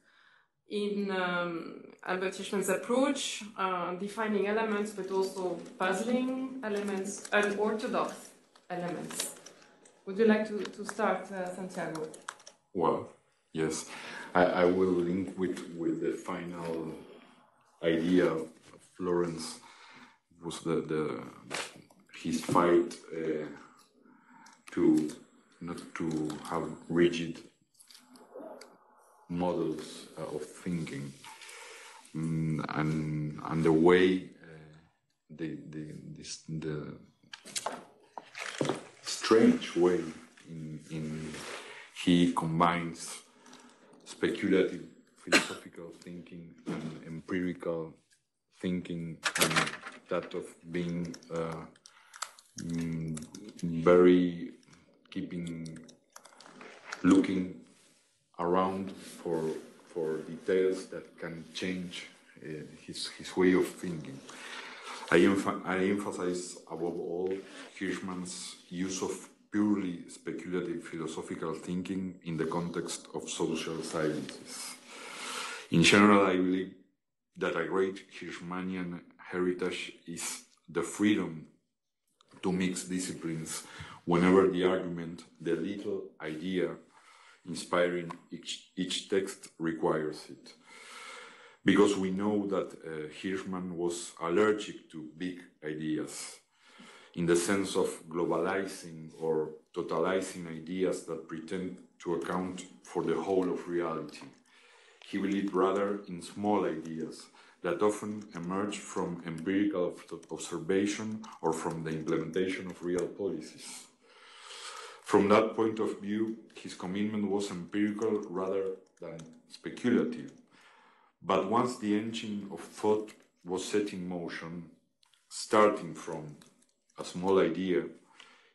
in um, Albert approach, uh, defining elements but also puzzling elements, unorthodox elements. Would you like to, to start, uh, Santiago? Well, yes. I, I will link with, with the final idea of Florence was the, the his fight uh, to not to have rigid models uh, of thinking mm, and and the way uh, the the this, the strange way in, in he combines speculative philosophical thinking and empirical thinking and that of being uh, mm, very keeping looking around for for details that can change uh, his his way of thinking. I, emph- I emphasize above all Hirschman's use of purely speculative philosophical thinking in the context of social sciences. In general, I believe that a great Hirschmanian heritage is the freedom to mix disciplines whenever the argument, the little idea inspiring each, each text requires it. Because we know that uh, Hirschman was allergic to big ideas in the sense of globalizing or totalizing ideas that pretend to account for the whole of reality. He believed rather in small ideas that often emerge from empirical observation or from the implementation of real policies. From that point of view, his commitment was empirical rather than speculative. But once the engine of thought was set in motion, starting from a small idea,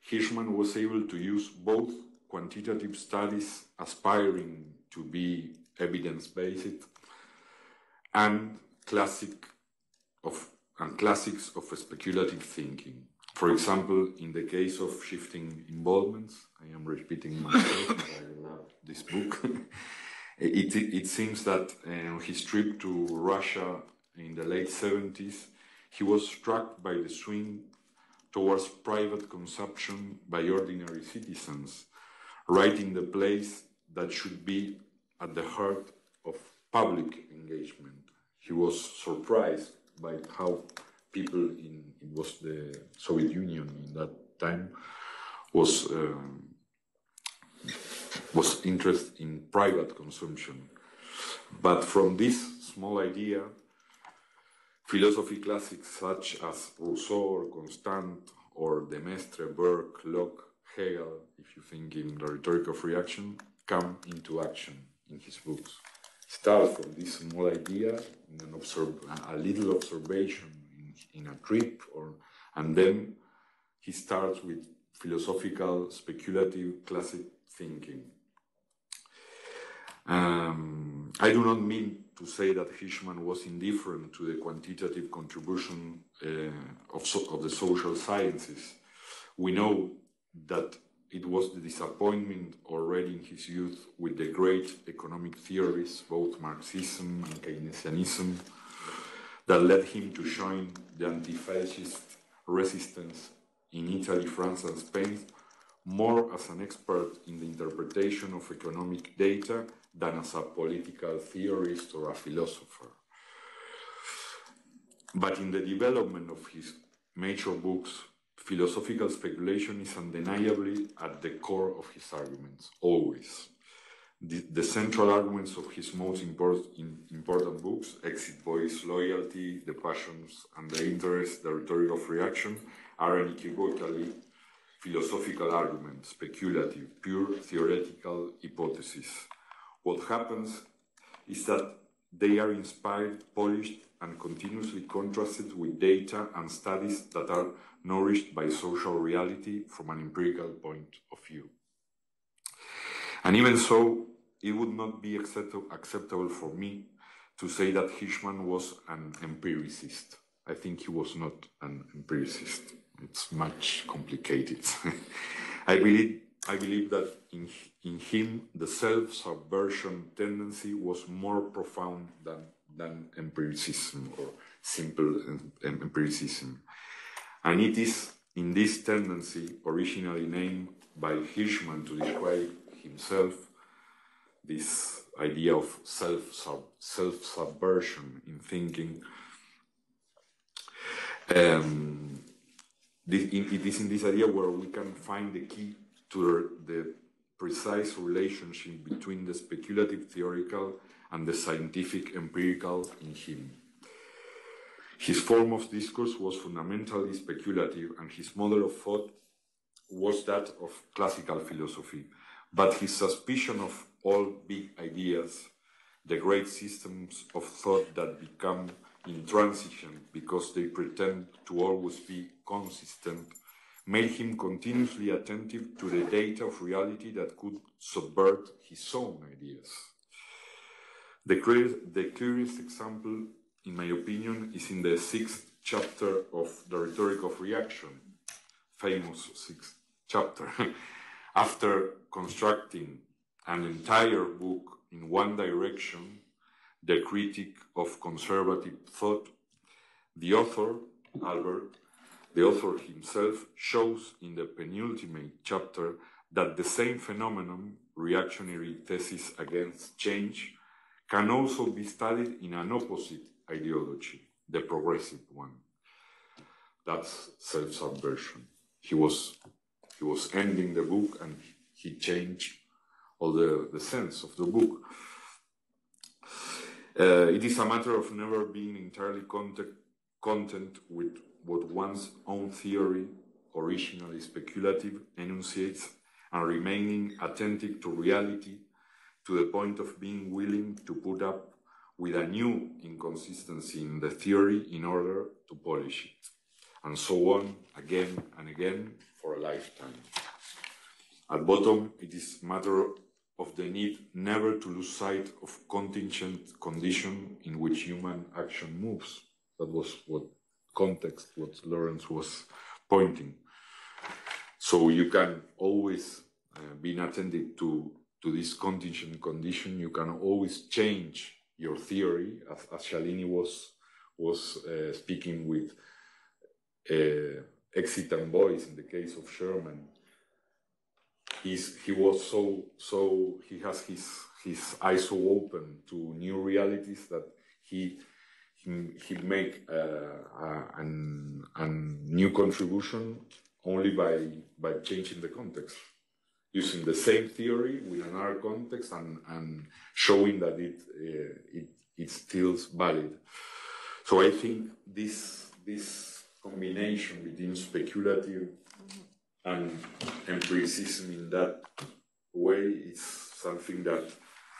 Hirschman was able to use both quantitative studies aspiring to be evidence based and classic of and classics of speculative thinking. For example, in the case of shifting involvements, I am repeating myself, I love this book. it, it, seems that uh, on his trip to Russia in the late 70s, he was struck by the swing towards private consumption by ordinary citizens, right in the place that should be at the heart of public engagement. He was surprised by how people in it was the Soviet Union in that time was um, was interest in private consumption. But from this small idea, philosophy classics such as Rousseau or Constant or de Maistre, Burke, Locke, Hegel, if you think in the rhetoric of reaction, come into action in his books. Start from this small idea, and observe, a little observation in, in a trip, or, and then he starts with philosophical, speculative, classic thinking. Um, I do not mean to say that Hirschman was indifferent to the quantitative contribution uh, of, so, of the social sciences. We know that it was the disappointment already in his youth with the great economic theories, both Marxism and Keynesianism, that led him to join the anti-fascist resistance in Italy, France, and Spain, more as an expert in the interpretation of economic data than as a political theorist or a philosopher. But in the development of his major books, philosophical speculation is undeniably at the core of his arguments, always. The, the central arguments of his most import, in, important books, Exit Voice, Loyalty, The Passions and the Interest, The Rhetoric of Reaction, are unequivocally philosophical arguments, speculative, pure theoretical hypotheses. What happens is that they are inspired, polished, and continuously contrasted with data and studies that are nourished by social reality from an empirical point of view. And even so, it would not be accept acceptable for me to say that Hirschman was an empiricist. I think he was not an empiricist. It's much complicated. I believe I believe that in, in him the self-subversion tendency was more profound than, than empiricism or simple empiricism. And it is in this tendency, originally named by Hirschman to describe himself, this idea of self self subversion in thinking. Um, it is in this idea where we can find the key to the precise relationship between the speculative theoretical and the scientific empirical in him. His form of discourse was fundamentally speculative, and his model of thought was that of classical philosophy. But his suspicion of all big ideas, the great systems of thought that become intransigent because they pretend to always be consistent, made him continuously attentive to the data of reality that could subvert his own ideas. The, clear, the clearest example, in my opinion, is in the sixth chapter of The Rhetoric of Reaction, famous sixth chapter. After constructing an entire book in one direction, the critic of conservative thought, the author, Albert, the author himself, shows in the penultimate chapter that the same phenomenon, reactionary thesis against change, can also be studied in an opposite ideology, the progressive one. That's self-subversion. He was, he was ending the book and he changed all the, the sense of the book. Uh, it is a matter of never being entirely content, content with what one's own theory, originally speculative, enunciates and remaining attentive to reality to the point of being willing to put up with a new inconsistency in the theory in order to polish it, and so on again and again for a lifetime. At bottom, it is a matter of the need never to lose sight of contingent condition in which human action moves. That was what context, what Laurence was pointing. So you can always, uh, being attentive to, to this contingent condition, you can always change your theory, as, as Shalini was, was uh, speaking with uh, exit and voice in the case of Hirschman he's he was so so he has his his eyes so open to new realities that he he, make uh, a new contribution only by by changing the context, using the same theory with another context and, and showing that it, uh, it it still valid. So I think this this combination between speculative and empiricism in that way is something that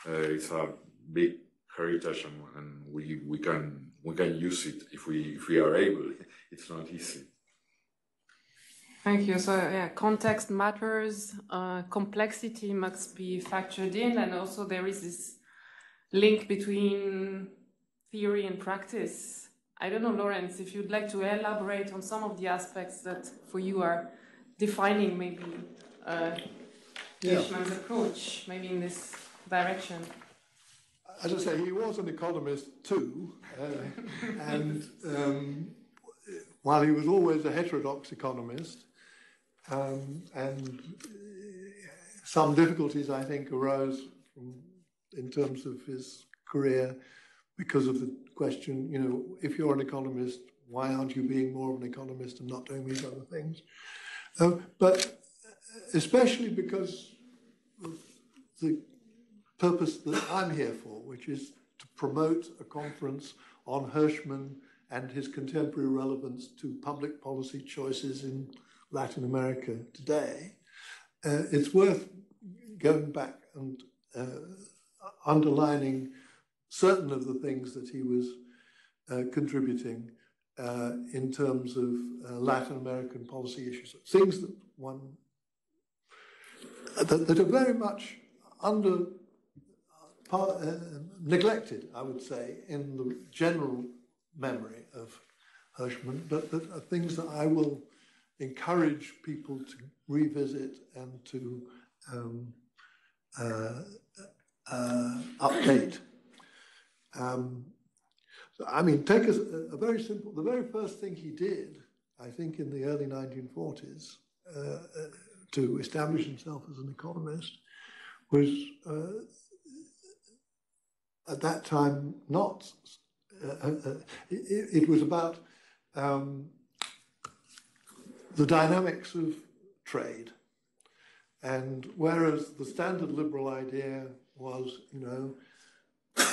uh, is a big heritage and, and, we, we can we can use it if we if we are able. It's not easy. Thank you. So yeah, context matters. Uh, complexity must be factored in, and also there is this link between theory and practice. I don't know, Laurence, if you'd like to elaborate on some of the aspects that for you are defining maybe uh, yeah. approach, maybe in this direction. As I say, he was an economist too, uh, and um, while he was always a heterodox economist, um, and some difficulties I think arose from, in terms of his career because of the question, you know, if you're an economist, why aren't you being more of an economist and not doing these other things? Uh, but especially because the purpose that I'm here for, which is to promote a conference on Hirschman and his contemporary relevance to public policy choices in Latin America today, uh, it's worth going back and uh, underlining certain of the things that he was uh, contributing uh, in terms of uh, Latin American policy issues, things that one that, that are very much under uh, neglected, I would say, in the general memory of Hirschman, but that are things that I will encourage people to revisit and to um, uh, uh, update. Um, so, I mean, take a, a, very simple, the very first thing he did, I think, in the early 1940s uh, uh, to establish himself as an economist was uh, at that time not, uh, uh, it, it, was about um, the dynamics of trade. And whereas the standard liberal idea was, you know,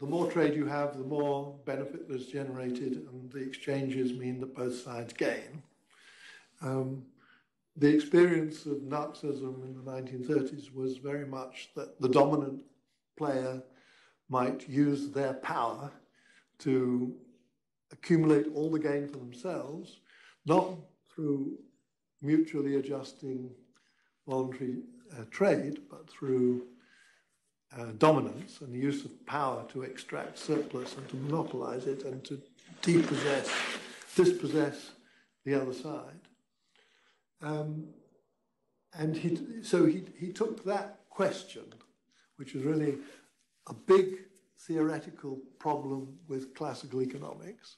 the more trade you have, the more benefit that's generated, and the exchanges mean that both sides gain. Um, the experience of Nazism in the 1930s was very much that the dominant player might use their power to accumulate all the gain for themselves, not through mutually adjusting voluntary uh, trade, but through uh, dominance and the use of power to extract surplus and to monopolize it and to depossess, dispossess the other side. Um, and he, so he, he took that question, which was really a big theoretical problem with classical economics,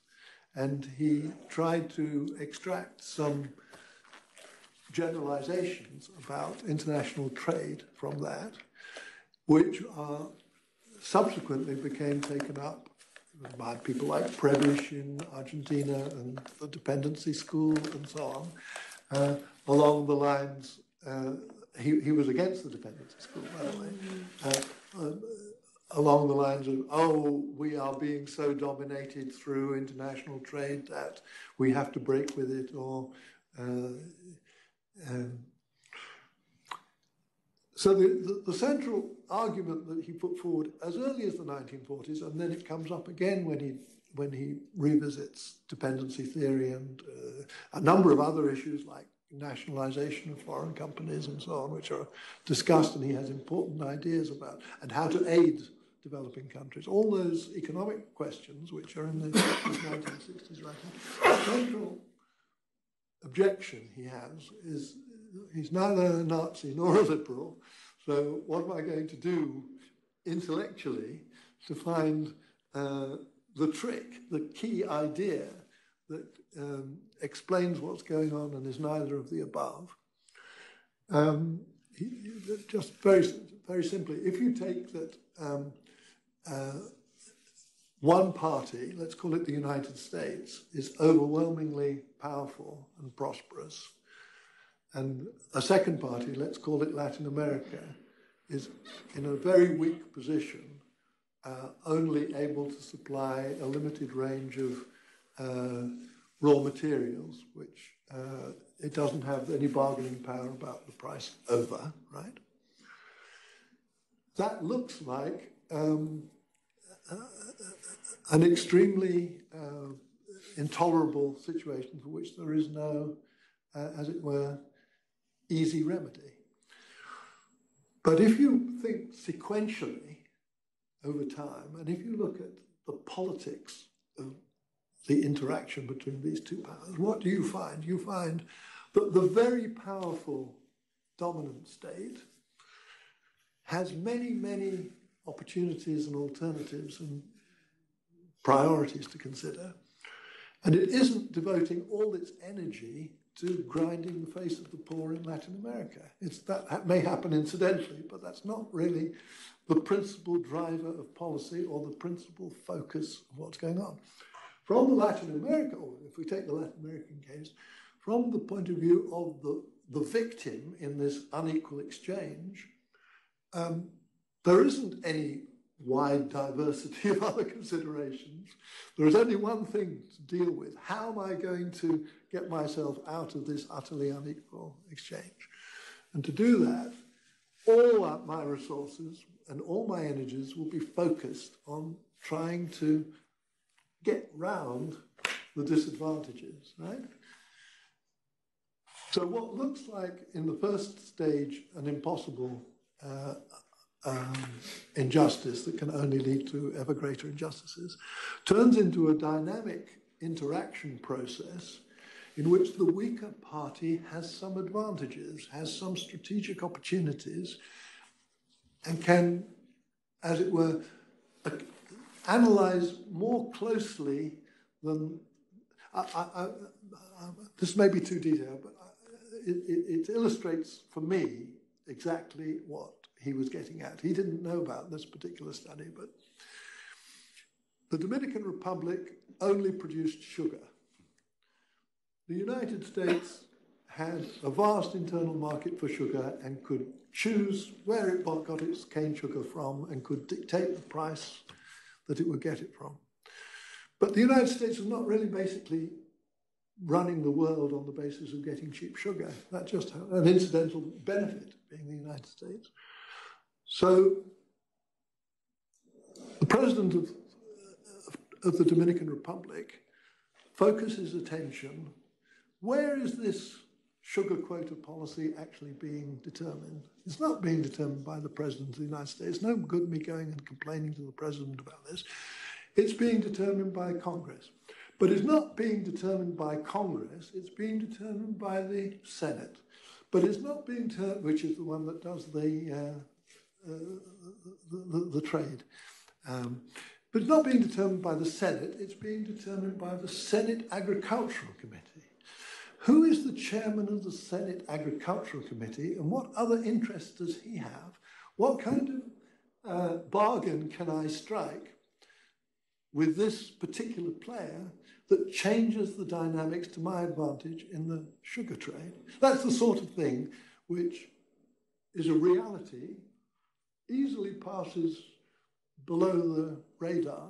and he tried to extract some generalizations about international trade from that which are subsequently became taken up by people like Prebisch in Argentina and the dependency school and so on, uh, along the lines, uh, he, he was against the dependency school, by the way, uh, uh, along the lines of, oh, we are being so dominated through international trade that we have to break with it, or uh, um, so the, the, the, central argument that he put forward as early as the 1940s, and then it comes up again when he when he revisits dependency theory and uh, a number of other issues like nationalization of foreign companies and so on, which are discussed, and he has important ideas about and how to aid developing countries. All those economic questions, which are in the 1960s writing, the central objection he has is he's neither a Nazi nor a liberal. So what am I going to do intellectually to find uh, the trick, the key idea that um, explains what's going on and is neither of the above? Um, he, just very, very simply, if you take that um, uh, one party, let's call it the United States, is overwhelmingly powerful and prosperous, and a second party, let's call it Latin America, is in a very weak position, uh, only able to supply a limited range of uh, raw materials, which uh, it doesn't have any bargaining power about the price over, right? That looks like um, an extremely uh, intolerable situation for which there is no, uh, as it were, easy remedy. But if you think sequentially over time, and if you look at the politics of the interaction between these two powers, what do you find? You find that the very powerful dominant state has many, many opportunities and alternatives and priorities to consider. And it isn't devoting all its energy to grinding the face of the poor in Latin America. It's that, that may happen incidentally, but that's not really the principal driver of policy or the principal focus of what's going on. From the Latin America, or if we take the Latin American case, from the point of view of the, the victim in this unequal exchange, um, there isn't any wide diversity of other considerations. There is only one thing to deal with. How am I going to get myself out of this utterly unequal exchange? And to do that, all my resources and all my energies will be focused on trying to get round the disadvantages, right? So what looks like in the first stage an impossible uh, um, injustice that can only lead to ever greater injustices, turns into a dynamic interaction process in which the weaker party has some advantages, has some strategic opportunities, and can, as it were, analyze more closely than. I, I, I, this may be too detailed, but it, it, it illustrates for me exactly what he was getting at. He didn't know about this particular study, but the Dominican Republic only produced sugar. The United States had a vast internal market for sugar and could choose where it got its cane sugar from and could dictate the price that it would get it from. But the United States was not really basically running the world on the basis of getting cheap sugar. That's just an incidental benefit being the United States. So the president of, of the Dominican Republic focuses attention. Where is this sugar quota policy actually being determined? It's not being determined by the president of the United States. no good me going and complaining to the president about this. It's being determined by Congress. But it's not being determined by Congress, it's being determined by the Senate. But it's not being determined, which is the one that does the uh, the, the, the, trade. Um, but it's not being determined by the Senate, it's being determined by the Senate Agricultural Committee. Who is the chairman of the Senate Agricultural Committee and what other interests does he have? What kind of uh, bargain can I strike with this particular player that changes the dynamics to my advantage in the sugar trade? That's the sort of thing which is a reality easily passes below the radar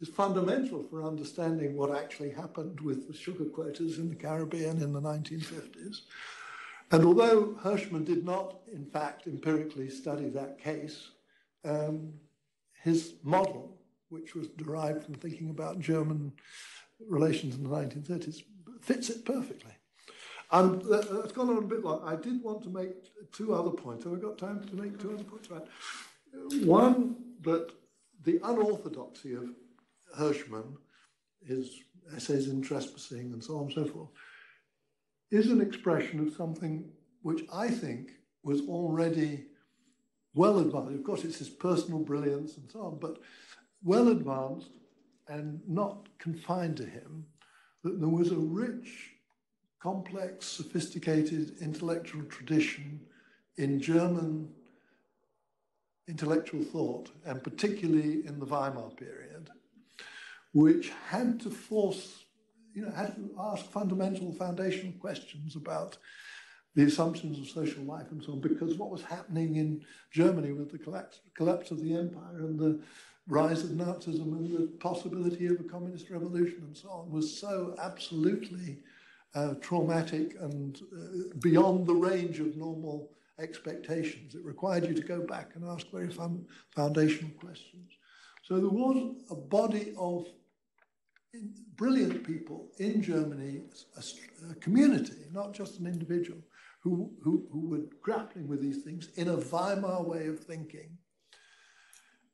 is fundamental for understanding what actually happened with the sugar quotas in the Caribbean in the 1950s. And although Hirschman did not, in fact, empirically study that case, um, his model, which was derived from thinking about German relations in the 1930s, fits it perfectly. And uh, that's gone on a bit long. I did want to make two other points. Have I got time to make two other points? Right. One, that the unorthodoxy of Hirschman, his essays in trespassing and so on and so forth, is an expression of something which I think was already well advanced. Of course, it's his personal brilliance and so on, but well advanced and not confined to him, that there was a rich complex, sophisticated intellectual tradition in German intellectual thought, and particularly in the Weimar period, which had to force, you know, had to ask fundamental foundational questions about the assumptions of social life and so on, because what was happening in Germany with the collapse, collapse of the empire and the rise of Nazism and the possibility of a communist revolution and so on was so absolutely uh, traumatic and uh, beyond the range of normal expectations. It required you to go back and ask very fun, foundational questions. So there was a body of brilliant people in Germany, a, a community, not just an individual, who, who, who were grappling with these things in a Weimar way of thinking.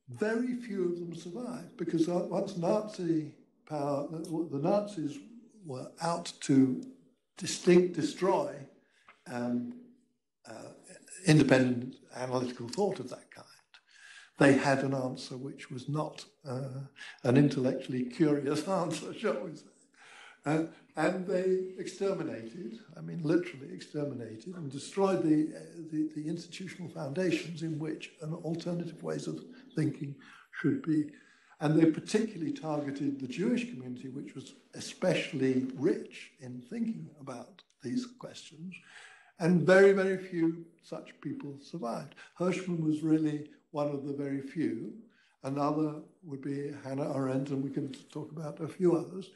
Very few of them survived because once Nazi power, the Nazis were out to distinct destroy um, uh, independent analytical thought of that kind. They had an answer which was not uh, an intellectually curious answer, shall we say. And they exterminated, I mean, literally exterminated, and destroyed the, uh, the, the, institutional foundations in which an alternative ways of thinking should be. And they particularly targeted the Jewish community, which was especially rich in thinking about these questions. And very, very few such people survived. Hirschman was really one of the very few. Another would be Hannah Arendt, and we can talk about a few others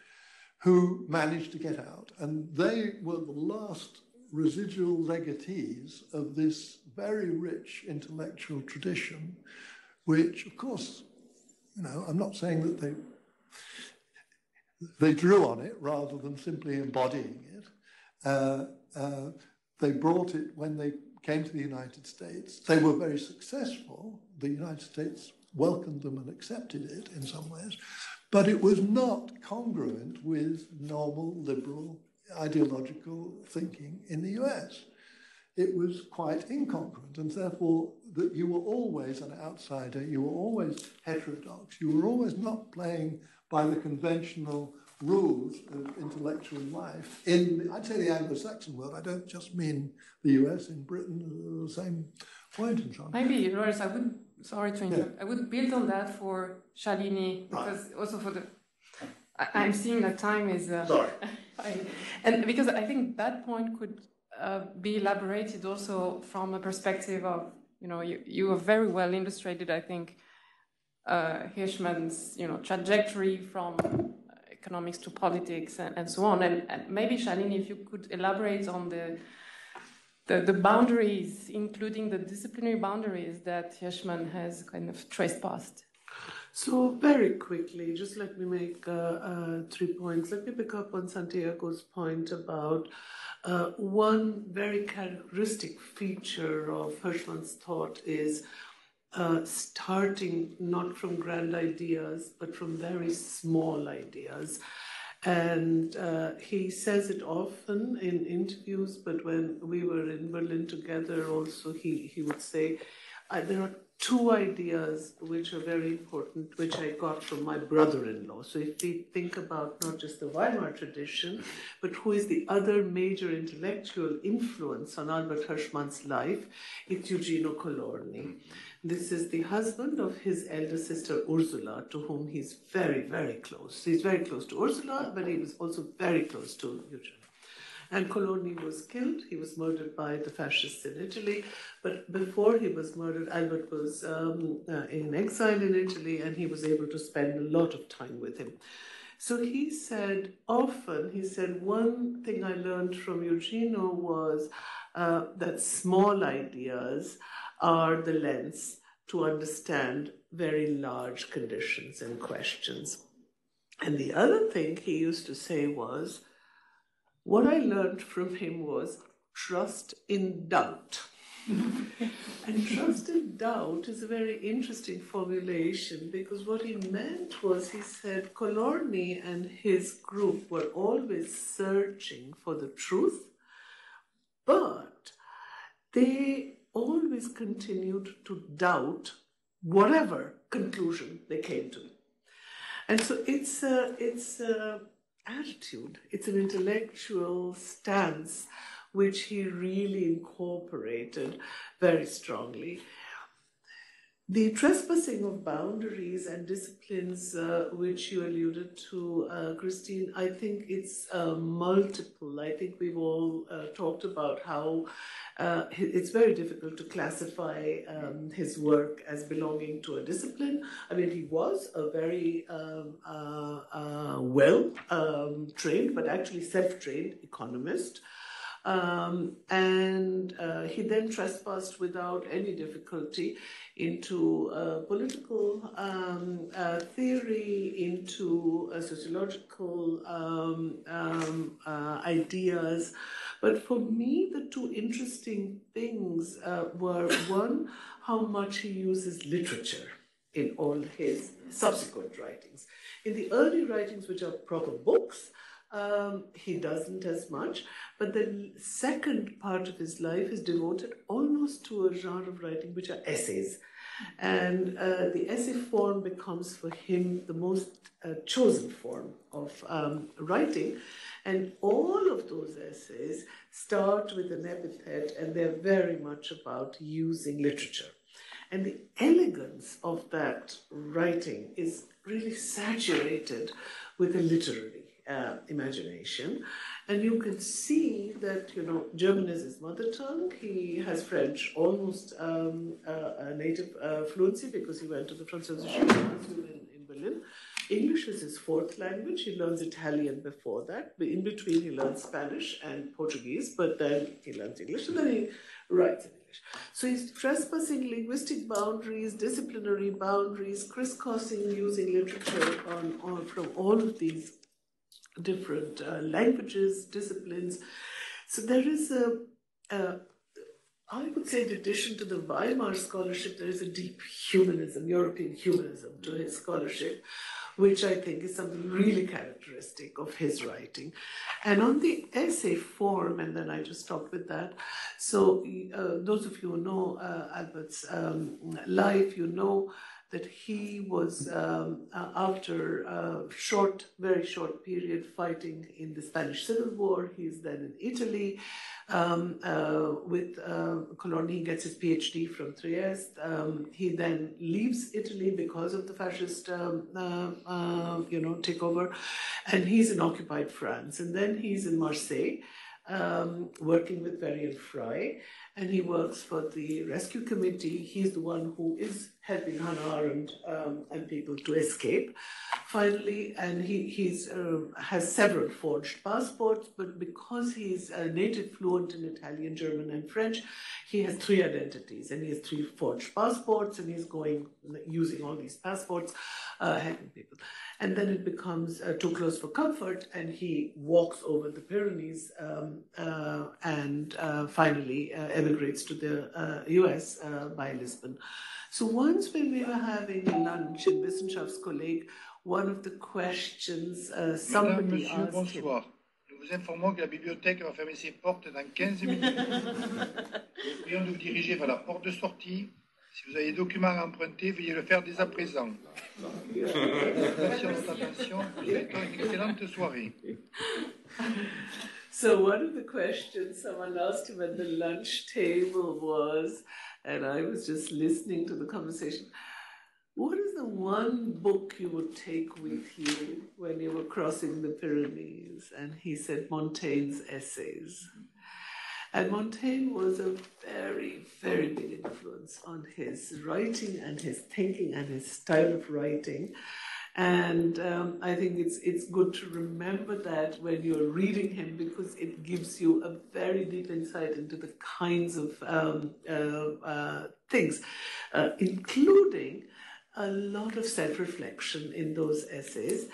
who managed to get out. And they were the last residual legatees of this very rich intellectual tradition, which, of course, you know, I'm not saying that they they drew on it rather than simply embodying it. Uh, uh, they brought it when they came to the United States. They were very successful. The United States welcomed them and accepted it in some ways. But it was not congruent with normal liberal ideological thinking in the US. It was quite incongruent, and therefore that you were always an outsider, you were always heterodox, you were always not playing by the conventional rules of intellectual life in, I'd say, the Anglo-Saxon world. I don't just mean the US, in Britain, the same point and so on. Maybe, Loris, I would sorry to interrupt. Yeah. I would build on that for Shalini because right. also for the. I, am seeing that time is. Uh, sorry. I, and because I think that point could uh, be elaborated also from a perspective of you know you, you have very well illustrated I think uh, Hirschman's you know trajectory from economics to politics and, and so on and, and maybe Shalini if you could elaborate on the the, the boundaries, including the disciplinary boundaries that Hirschman has kind of traced past. So very quickly, just let me make uh, uh, three points. Let me pick up on Santiago's point about uh, one very characteristic feature of Hirschman's thought is uh, starting not from grand ideas, but from very small ideas. And uh, he says it often in interviews, but when we were in Berlin together, also he, he would say, There are two ideas which are very important, which I got from my brother in law. So if we think about not just the Weimar tradition, but who is the other major intellectual influence on Albert Hirschman's life, it's Eugenio Colorni. This is the husband of his elder sister Ursula, to whom he's very, very close. He's very close to Ursula, but he was also very close to Eugene. And Colorni was killed. He was murdered by the fascists in Italy. But before he was murdered, Albert was um, uh, in exile in Italy, and he was able to spend a lot of time with him. So he said often, he said, one thing I learned from Eugenio was uh, that small ideas are the lens to understand very large conditions and questions. And the other thing he used to say was, what I learned from him was trust in doubt. and trust in doubt is a very interesting formulation because what he meant was he said Colorni and his group were always searching for the truth, but they always continued to doubt whatever conclusion they came to. And so it's a, it's a attitude, it's an intellectual stance which he really incorporated very strongly. The trespassing of boundaries and disciplines, uh, which you alluded to, uh, Christine, I think it's uh, multiple. I think we've all uh, talked about how uh, it's very difficult to classify um, his work as belonging to a discipline. I mean, he was a very um, uh, well um, trained, but actually self trained economist. Um, and uh, he then trespassed without any difficulty into uh, political um, uh, theory, into sociological um, um uh, ideas. But for me, the two interesting things uh, were one, how much he uses literature in all his subsequent writings. In the early writings, which are proper books, um, he doesn't as much. But the second part of his life is devoted almost to a genre of writing which are essays. And uh, the essay form becomes for him the most uh, chosen form of um, writing. And all of those essays start with an epithet, and they're very much about using literature. And the elegance of that writing is really saturated with a literary uh, imagination. And you can see that, you know, German is his mother tongue. He has French almost um, uh, native uh, fluency because he went to the Französische in, in Berlin. English is his fourth language. He learns Italian before that. In between, he learns Spanish and Portuguese, but then he learns English and then he writes in English. So he's trespassing linguistic boundaries, disciplinary boundaries, crisscrossing using literature on, on from all of these different uh, languages, disciplines. So there is a, a, I would say, in addition to the Weimar scholarship, there is a deep humanism, European humanism to his scholarship, which I think is something really characteristic of his writing. And on the essay form, and then I just stopped with that. So, uh, those of you who know uh, Albert's um, life, you know that he was, um, after a short, very short period fighting in the Spanish Civil War, he's then in Italy um, uh, with uh, Colorni. He gets his PhD from Trieste. Um, he then leaves Italy because of the fascist, um, uh, uh, you know, takeover, and he's in occupied France. And then he's in Marseille. Um, working with Varian Fry, and he works for the rescue committee. He's the one who is helping Hannah Arendt um, and people to escape. Finally, and he he's, uh, has several forged passports, but because he's a native fluent in Italian, German, and French, he has three identities, and he has three forged passports, and he's going using all these passports, uh, helping people. And then it becomes uh, too close for comfort, and he walks over the Pyrenees um, uh, and uh, finally uh, emigrates to the US uh, by Lisbon. So once when we were having lunch in Wissenschaftskolleg, one of the questions somebody Madame, asked bonsoir. him, Nous vous informons que la bibliothèque va fermer ses portes dans 15 minutes. Nous prions de vous diriger vers la porte de sortie Si vous avez des documents à emprunter, veuillez le faire dès à présent. Merci de votre attention. Vous une excellente soirée. So one of the questions someone asked him at the lunch table was, and I was just listening to the conversation, what is the one book you would take with you when you were crossing the Pyrenees? And he said Montaigne's essays. And Montaigne was a very, very big influence on his writing and his thinking and his style of writing. And um, I think it's it's good to remember that when you're reading him because it gives you a very deep insight into the kinds of um, uh, uh, things, uh, including a lot of self-reflection in those essays.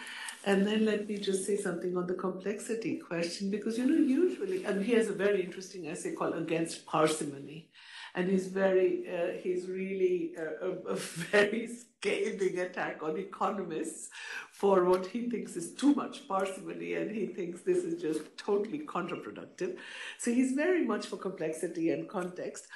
And then let me just say something on the complexity question, because you know, usually, and he has a very interesting essay called Against Parsimony. And he's very, uh, he's really a, a, very scathing attack on economists for what he thinks is too much parsimony, and he thinks this is just totally counterproductive. So he's very much for complexity and context.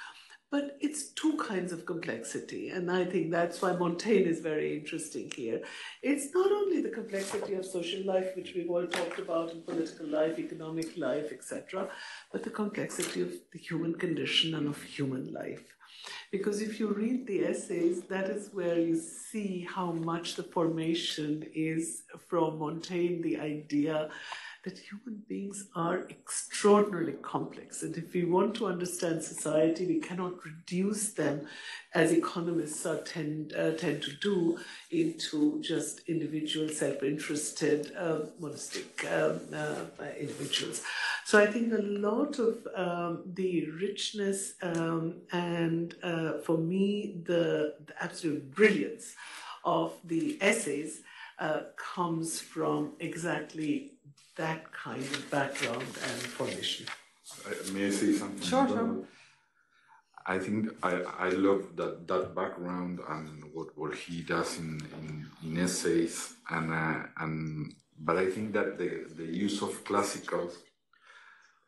But it's two kinds of complexity, and I think that's why Montaigne is very interesting here. It's not only the complexity of social life, which we've all talked about in political life, economic life, etc., but the complexity of the human condition and of human life. Because if you read the essays, that is where you see how much the formation is from Montaigne, the idea that human beings are extraordinarily complex. And if we want to understand society, we cannot reduce them, as economists are tend, uh, tend to do, into just individual, self interested, uh, monistic um, uh, individuals. So I think a lot of um, the richness um, and, uh, for me, the, the, absolute brilliance of the essays uh, comes from exactly that kind of background and formation. Uh, may I say something? Sure, sure. I think I, I love that, that background and what, what he does in, in, in essays and uh, and but I think that the, the use of classical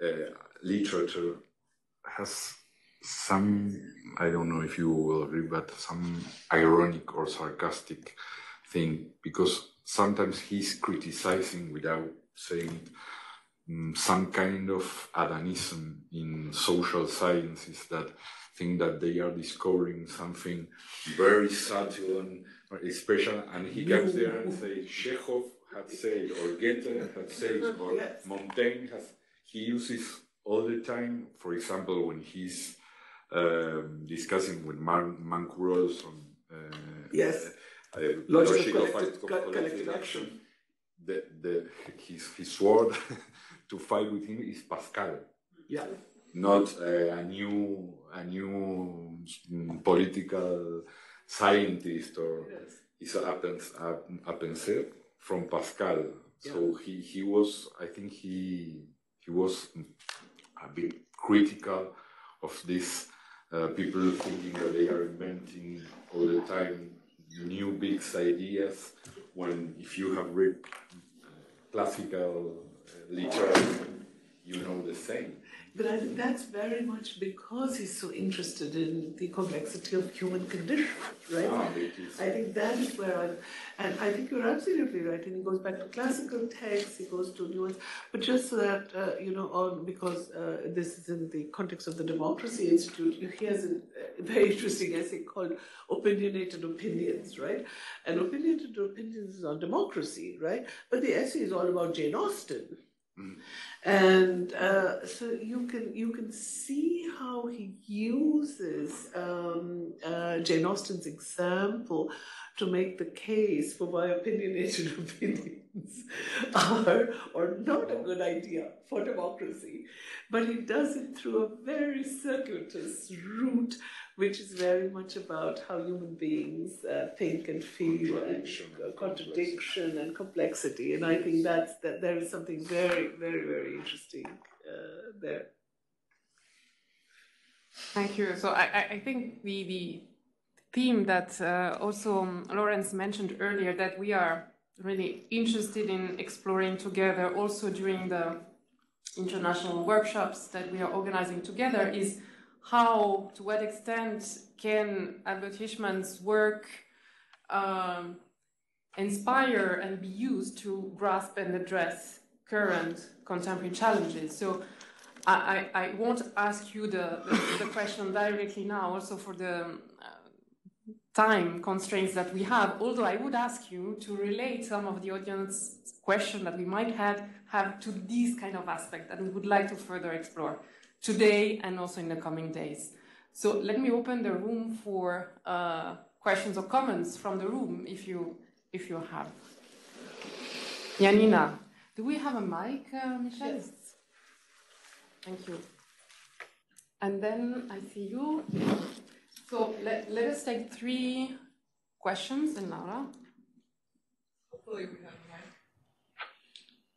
uh, literature has some I don't know if you will agree but some ironic or sarcastic thing because sometimes he's criticizing without saying um, some kind of Adamism in social sciences that think that they are discovering something very subtle and special, and he comes there and says Chekhov had said, or Goethe had said, or. Montaigne has. He uses all the time. For example, when he's um, discussing with Mark Mancuros on uh, yes. Uh, logic, of collective, collective action the, the, his, his sword to fight with him is Pascal. Yeah. Not uh, a new a new political scientist or yes. is a, a, a penseur from Pascal. Yeah. So he, he was I think he he was a bit critical of this uh, people thinking that they are inventing all the time new big ideas when if you have read classical uh, literature, you know the same. But I think that's very much because he's so interested in the complexity of human condition, right? Ah, I think that is where I, and I think you're absolutely right. And he goes back to classical texts, he goes to nuance, but just so that uh, you know, on because uh, this is in the context of the Democracy Institute, he has a, a very interesting essay called "Opinionated Opinions," right? And opinionated opinions is on democracy, right? But the essay is all about Jane Austen and uh, so you can you can see how he uses um, uh, Jane Austen's example to make the case for why opinionated opinions are or not a good idea for democracy. But he does it through a very circuitous route which is very much about how human beings uh, think and feel contradiction, and, uh, contradiction and complexity. And I think that's that there is something very, very, very interesting uh, there. Thank you. So I, I think the, the theme that uh, also um, Laurence mentioned earlier that we are really interested in exploring together also during the international workshops that we are organizing together is how, to what extent can Albert Hirschman's work um, inspire and be used to grasp and address current contemporary challenges. So I, I, I won't ask you the, the, the, question directly now, also for the time constraints that we have, although I would ask you to relate some of the audience question that we might have, have to these kind of aspects that we would like to further explore today and also in the coming days. So let me open the room for uh, questions or comments from the room if you if you have. Janina, do we have a mic, uh, Michelle? Yes. Thank you. And then I see you. So let, let us take three questions, and Laura. Hopefully we have a mic.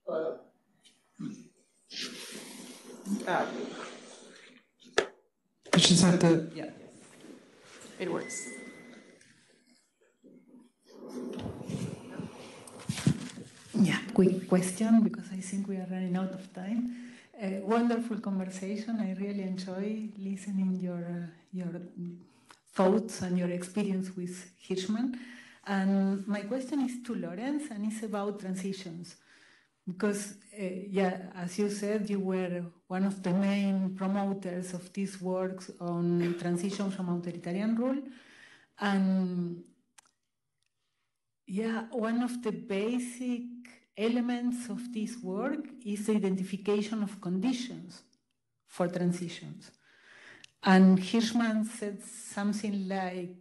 Uh, uh, I just have to, yeah. It works. Yeah, quick question because I think we are running out of time. A wonderful conversation. I really enjoy listening your uh, your thoughts and your experience with Hirschman. And my question is to Laurence, and it's about transitions because, uh, yeah, as you said, you were one of the main promoters of these works on transition from authoritarian rule. And yeah, one of the basic elements of this work is the identification of conditions for transitions. And Hirschman said something like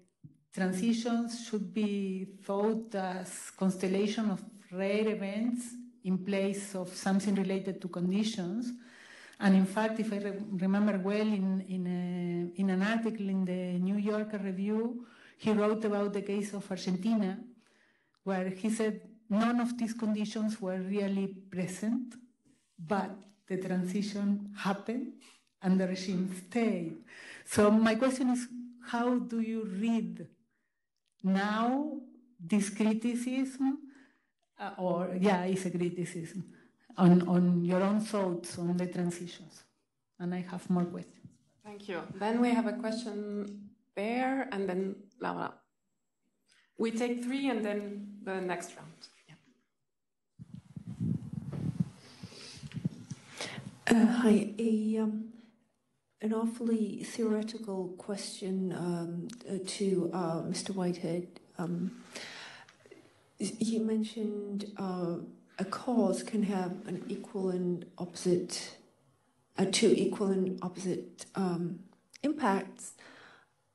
transitions should be thought as constellation of rare events in place of something related to conditions. And in fact, if I re remember well, in, in, a, in an article in the New Yorker Review, he wrote about the case of Argentina, where he said none of these conditions were really present, but the transition happened and the regime stayed. So my question is, how do you read now this criticism, uh, or yeah, it's a criticism, on, on your own thoughts on the transitions? And I have more questions. Thank you. Then we have a question there, and then Laura. We take three, and then the next round. Uh, hi, a, um, an awfully theoretical question um, uh, to uh, Mr. Whitehead. Um, you mentioned uh, a cause can have an equal and opposite, uh, two equal and opposite um, impacts.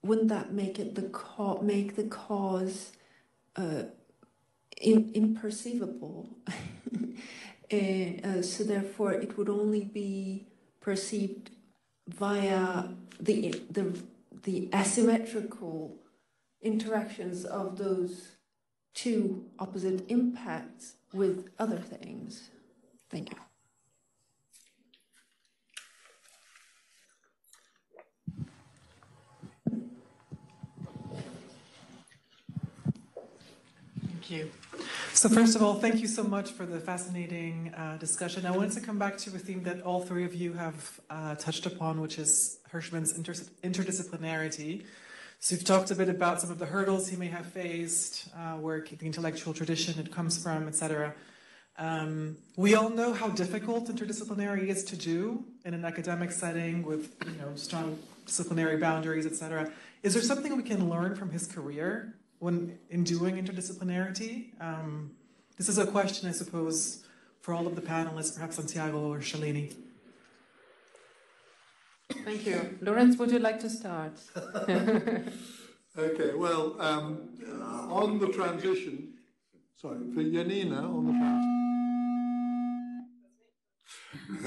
Wouldn't that make it the co- make the cause uh, in, imperceivable? And, uh, so therefore, it would only be perceived via the the the asymmetrical interactions of those two opposite impacts with other things. Thank you. Thank you. So first of all, thank you so much for the fascinating uh, discussion. I wanted to come back to a theme that all three of you have uh, touched upon, which is Hirschman's inter interdisciplinarity. So you've talked a bit about some of the hurdles he may have faced, uh, where the intellectual tradition it comes from, etc. Um, we all know how difficult interdisciplinary is to do in an academic setting with you know strong disciplinary boundaries, etc. Is there something we can learn from his career when in doing interdisciplinarity? Um, this is a question, I suppose, for all of the panelists, perhaps Santiago or Shalini. Thank you. Laurence, would you like to start? okay, well, um, on the transition, sorry, for Janina, on the transition.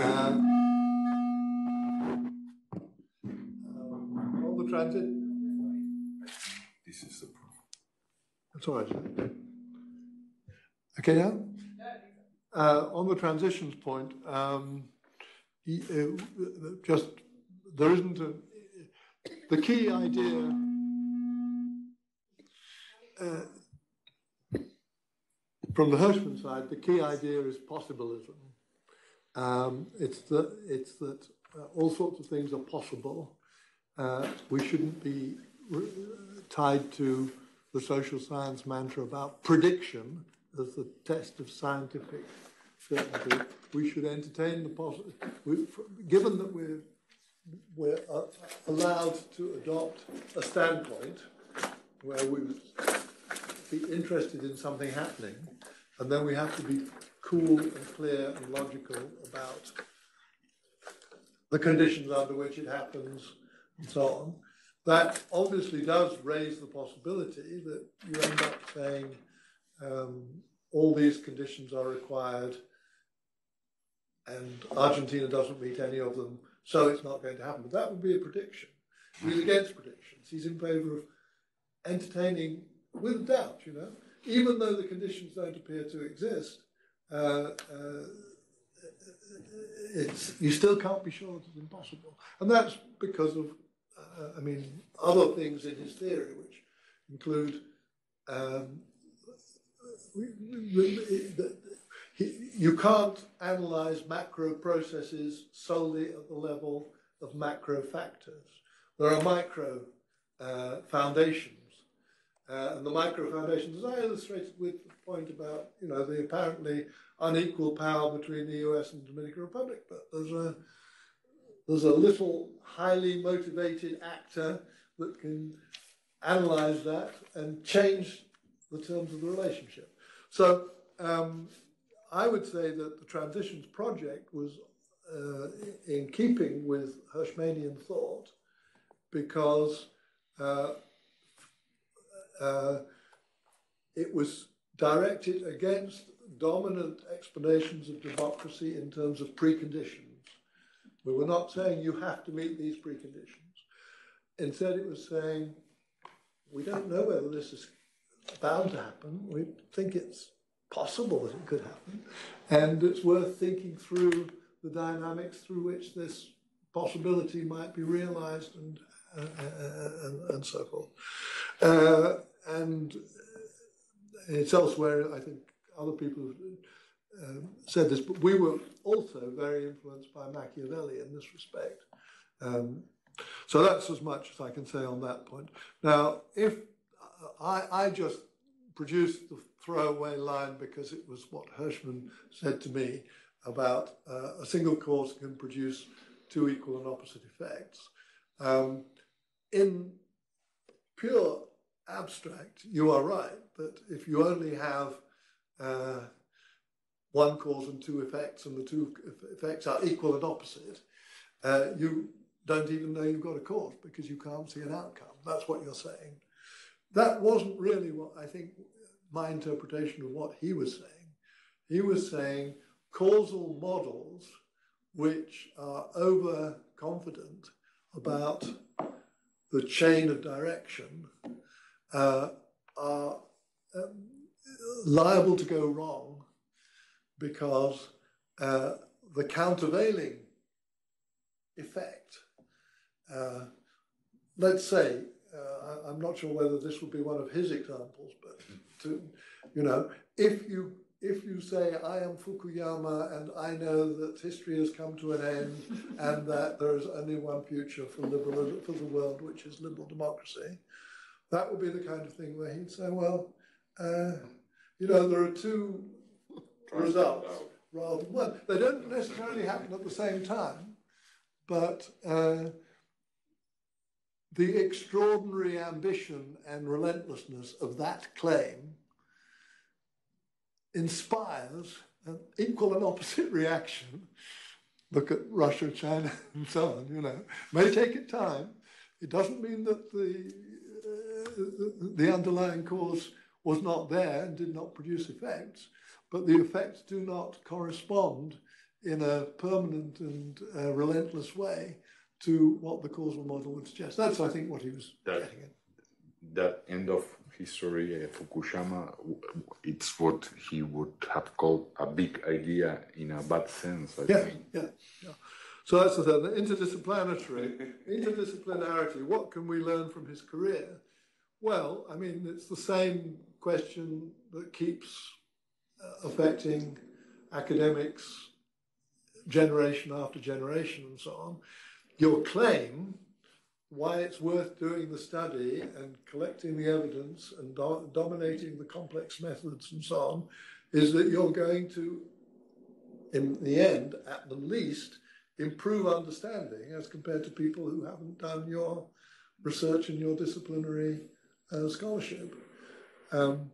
Um, um, on the transit. This is the that's all right. Okay, now? Uh, on the transitions point, um, uh, just there isn't a. The key idea. Uh, from the Hirschman side, the key idea is possibilism. Um, it's that it's that uh, all sorts of things are possible. Uh, we shouldn't be tied to the social science mantra about prediction as the test of scientific certainty, we should entertain the possibility. Given that we're we're uh, allowed to adopt a standpoint where we would be interested in something happening, and then we have to be cool and clear and logical about the conditions under which it happens and so on that obviously does raise the possibility that you end up saying um, all these conditions are required and Argentina doesn't meet any of them, so it's not going to happen. But that would be a prediction. He's against predictions. He's in favour of entertaining with doubt, you know, even though the conditions don't appear to exist. Uh, uh, you still can't be sure it's impossible. And that's because of uh, I mean, other things in his theory, which include um, you can't analyze macro processes solely at the level of macro factors. There are micro uh, foundations. Uh, and the micro foundations, as I illustrated with the point about, you know, the apparently unequal power between the US and the Dominican Republic, but there's a there's a little highly motivated actor that can analyze that and change the terms of the relationship. So um, I would say that the Transitions Project was uh, in keeping with Hirschmanian thought because uh, uh, it was directed against dominant explanations of democracy in terms of preconditions. We were not saying you have to meet these preconditions. Instead, it was saying we don't know whether this is bound to happen. We think it's possible that it could happen. And it's worth thinking through the dynamics through which this possibility might be realized and, uh, uh, and, and, so forth. Uh, and it's elsewhere, I think other people have um, said this, but we were also very influenced by Machiavelli in this respect. Um, so that's as much as I can say on that point. Now, if I, I just produced the throwaway line because it was what Hirschman said to me about uh, a single cause can produce two equal and opposite effects. Um, in pure abstract, you are right that if you only have uh, one cause and two effects, and the two effects are equal and opposite, uh, you don't even know you've got a cause because you can't see an outcome. That's what you're saying. That wasn't really what I think my interpretation of what he was saying. He was saying causal models which are overconfident about the chain of direction uh, are um, liable to go wrong because uh, the countervailing effect, uh, let's say, uh, I'm not sure whether this would be one of his examples, but to, you know, if you if you say I am Fukuyama and I know that history has come to an end and that there is only one future for liberal for the world, which is liberal democracy, that would be the kind of thing where he'd say, well, uh, you know, there are two results rather than one. They don't necessarily happen at the same time, but uh, the extraordinary ambition and relentlessness of that claim inspires an equal and opposite reaction. Look at Russia, China, and so on, you know. May take it time. It doesn't mean that the, uh, the underlying cause was not there and did not produce effects, but the effects do not correspond in a permanent and uh, relentless way to what the causal model would suggest. That's, I think, what he was that, getting at. That end of history, uh, Fukuyama, it's what he would have called a big idea in a bad sense, I yeah, think. Yeah, yeah. So that's the thing, interdisciplinary, interdisciplinarity, what can we learn from his career? Well, I mean, it's the same question that keeps affecting academics generation after generation and so on. Your claim why it's worth doing the study and collecting the evidence and do dominating the complex methods and so on is that you're going to, in the end, at the least, improve understanding as compared to people who haven't done your research and your disciplinary uh, scholarship. Um,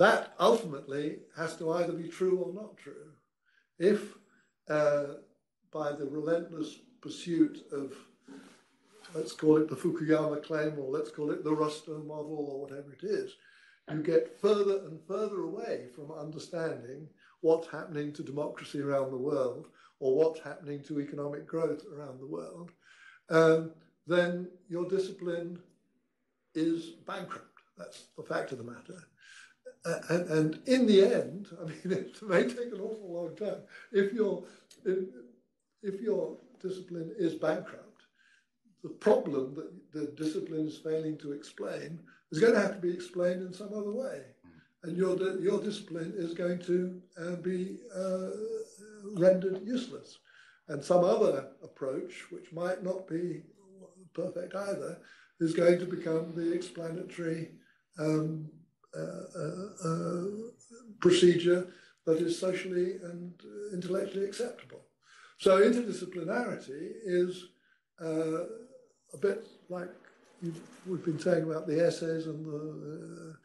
that ultimately has to either be true or not true. If uh, by the relentless pursuit of let's call it the Fukuyama claim, or let's call it the Rostow model, or whatever it is, you get further and further away from understanding what's happening to democracy around the world, or what's happening to economic growth around the world, um, then your discipline is bankrupt. That's the fact of the matter. And, and, in the end, I mean, it may take an awful long time. If your if, if your discipline is bankrupt, the problem that the discipline is failing to explain is going to have to be explained in some other way. And your, your discipline is going to uh, be uh, rendered useless. And some other approach, which might not be perfect either, is going to become the explanatory um, procedure that is socially and uh, intellectually acceptable. So interdisciplinarity is uh, a bit like we've been saying about the essays and the,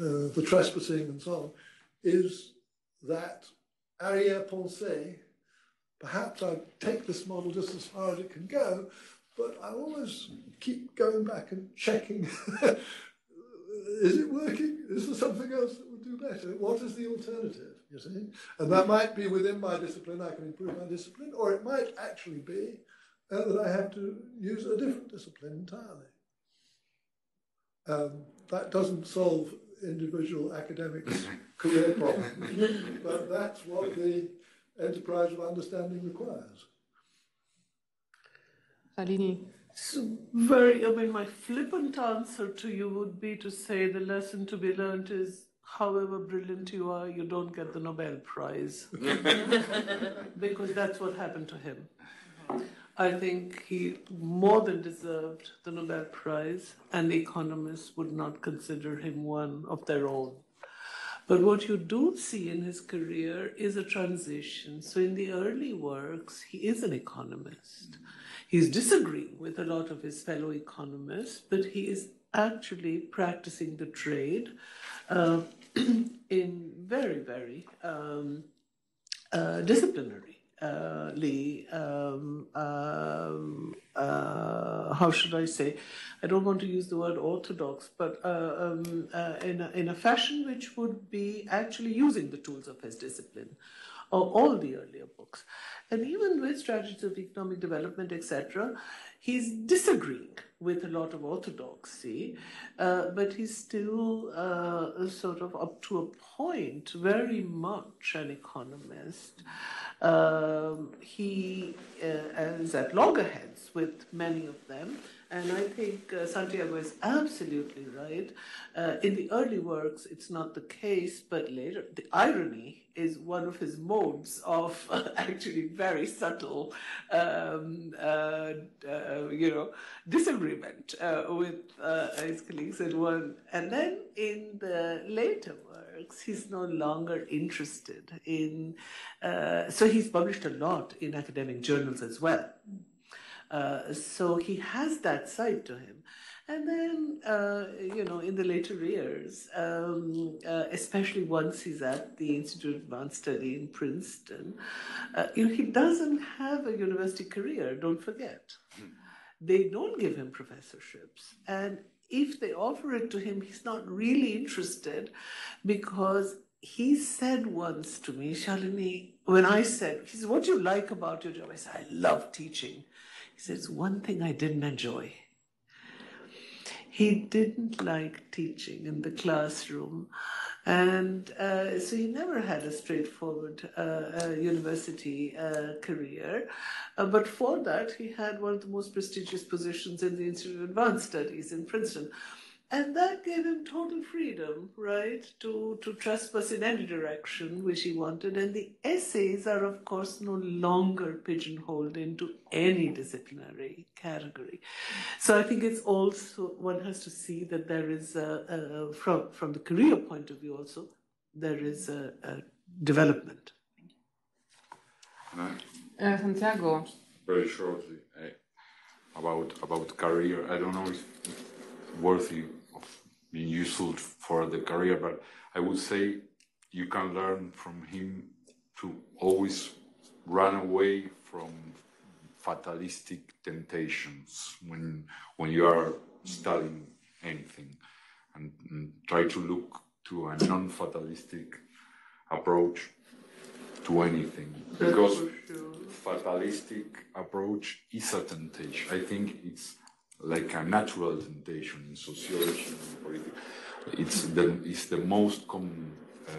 uh, uh, the trespassing and so on, is that arrière-pensée, perhaps I take this model just as far as it can go, but I always keep going back and checking, is it working? Is there something else that would do better? What is the alternative, you see? And that might be within my discipline, I can improve my discipline, or it might actually be uh, that I have to use a different discipline entirely. Um, that doesn't solve individual academics' career problems, but that's what the enterprise of understanding requires. Shalini. So very, I mean, my flippant answer to you would be to say the lesson to be learned is however brilliant you are, you don't get the Nobel Prize. because that's what happened to him. I think he more than deserved the Nobel Prize, and economists would not consider him one of their own. But what you do see in his career is a transition. So in the early works, he is an economist. He's disagreeing with a lot of his fellow economists, but he is actually practicing the trade uh, in very, very um, uh, disciplinary uh, um, um, uh, how should I say? I don't want to use the word orthodox, but uh, um, uh, in, a, in a fashion which would be actually using the tools of his discipline, or all the earlier books. And even with strategies of economic development, etc., he's disagreeing with a lot of orthodoxy, uh, but he's still uh, sort of up to a point very much an economist. Um, he uh, is at loggerheads with many of them. And I think uh, Santiago is absolutely right. Uh, in the early works, it's not the case, but later, the irony is one of his modes of uh, actually very subtle, um, uh, uh, you know, disagreement uh, with his colleagues and one. And then in the later works, he's no longer interested in. so he's published a lot in academic journals as well. Uh, so he has that side to him. And then, uh, you know, in the later years, um, uh, especially once he's at the Institute of Advanced Study in Princeton, uh, you know, he doesn't have a university career, don't forget. They don't give him professorships. And if they offer it to him, he's not really interested because he said once to me, Shalini, when I said, he said, what do you like about your job? I said, I love teaching. He says, one thing I didn't enjoy. He didn't like teaching in the classroom. And uh, so he never had a straightforward uh, uh, university uh, career. Uh, but for that, he had one of the most prestigious positions in the Institute of Advanced Studies in Princeton. And that gave him total freedom, right, to, to trespass in any direction which he wanted. And the essays are, of course, no longer pigeonholed into any disciplinary category. So I think it's also, one has to see that there is, a, a, from, from the career point of view also, there is a, a development. Uh, Santiago. Very shortly, uh, about, about career. I don't know if, if worthy been useful for the career, but I would say you can learn from him to always run away from fatalistic temptations when when you are studying anything and, and try to look to a non-fatalistic approach to anything because fatalistic approach is a temptation. I think it's like a natural temptation in sociology and politics. It's the, it's the most common uh,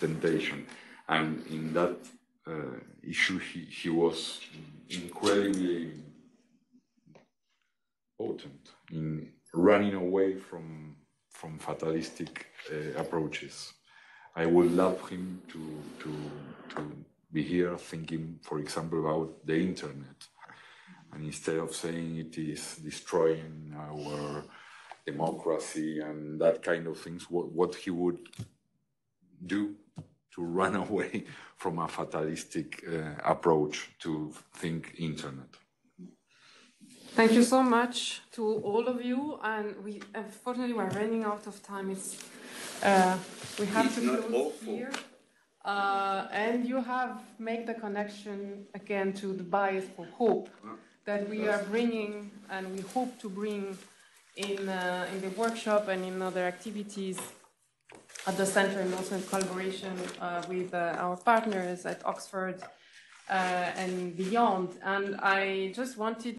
temptation. And in that uh, issue, he, he was incredibly potent in running away from, from fatalistic uh, approaches. I would love him to, to, to be here thinking, for example, about the internet and instead of saying it is destroying our democracy and that kind of things, what, what he would do to run away from a fatalistic uh, approach to think internet. Thank you so much to all of you, and we unfortunately we're running out of time. It's uh, we have It's to not close awful. here, uh, and you have made the connection again to the bias for hope that we are bringing, and we hope to bring in uh, in the workshop and in other activities at the center, and also in collaboration uh, with uh, our partners at Oxford uh, and beyond. And I just wanted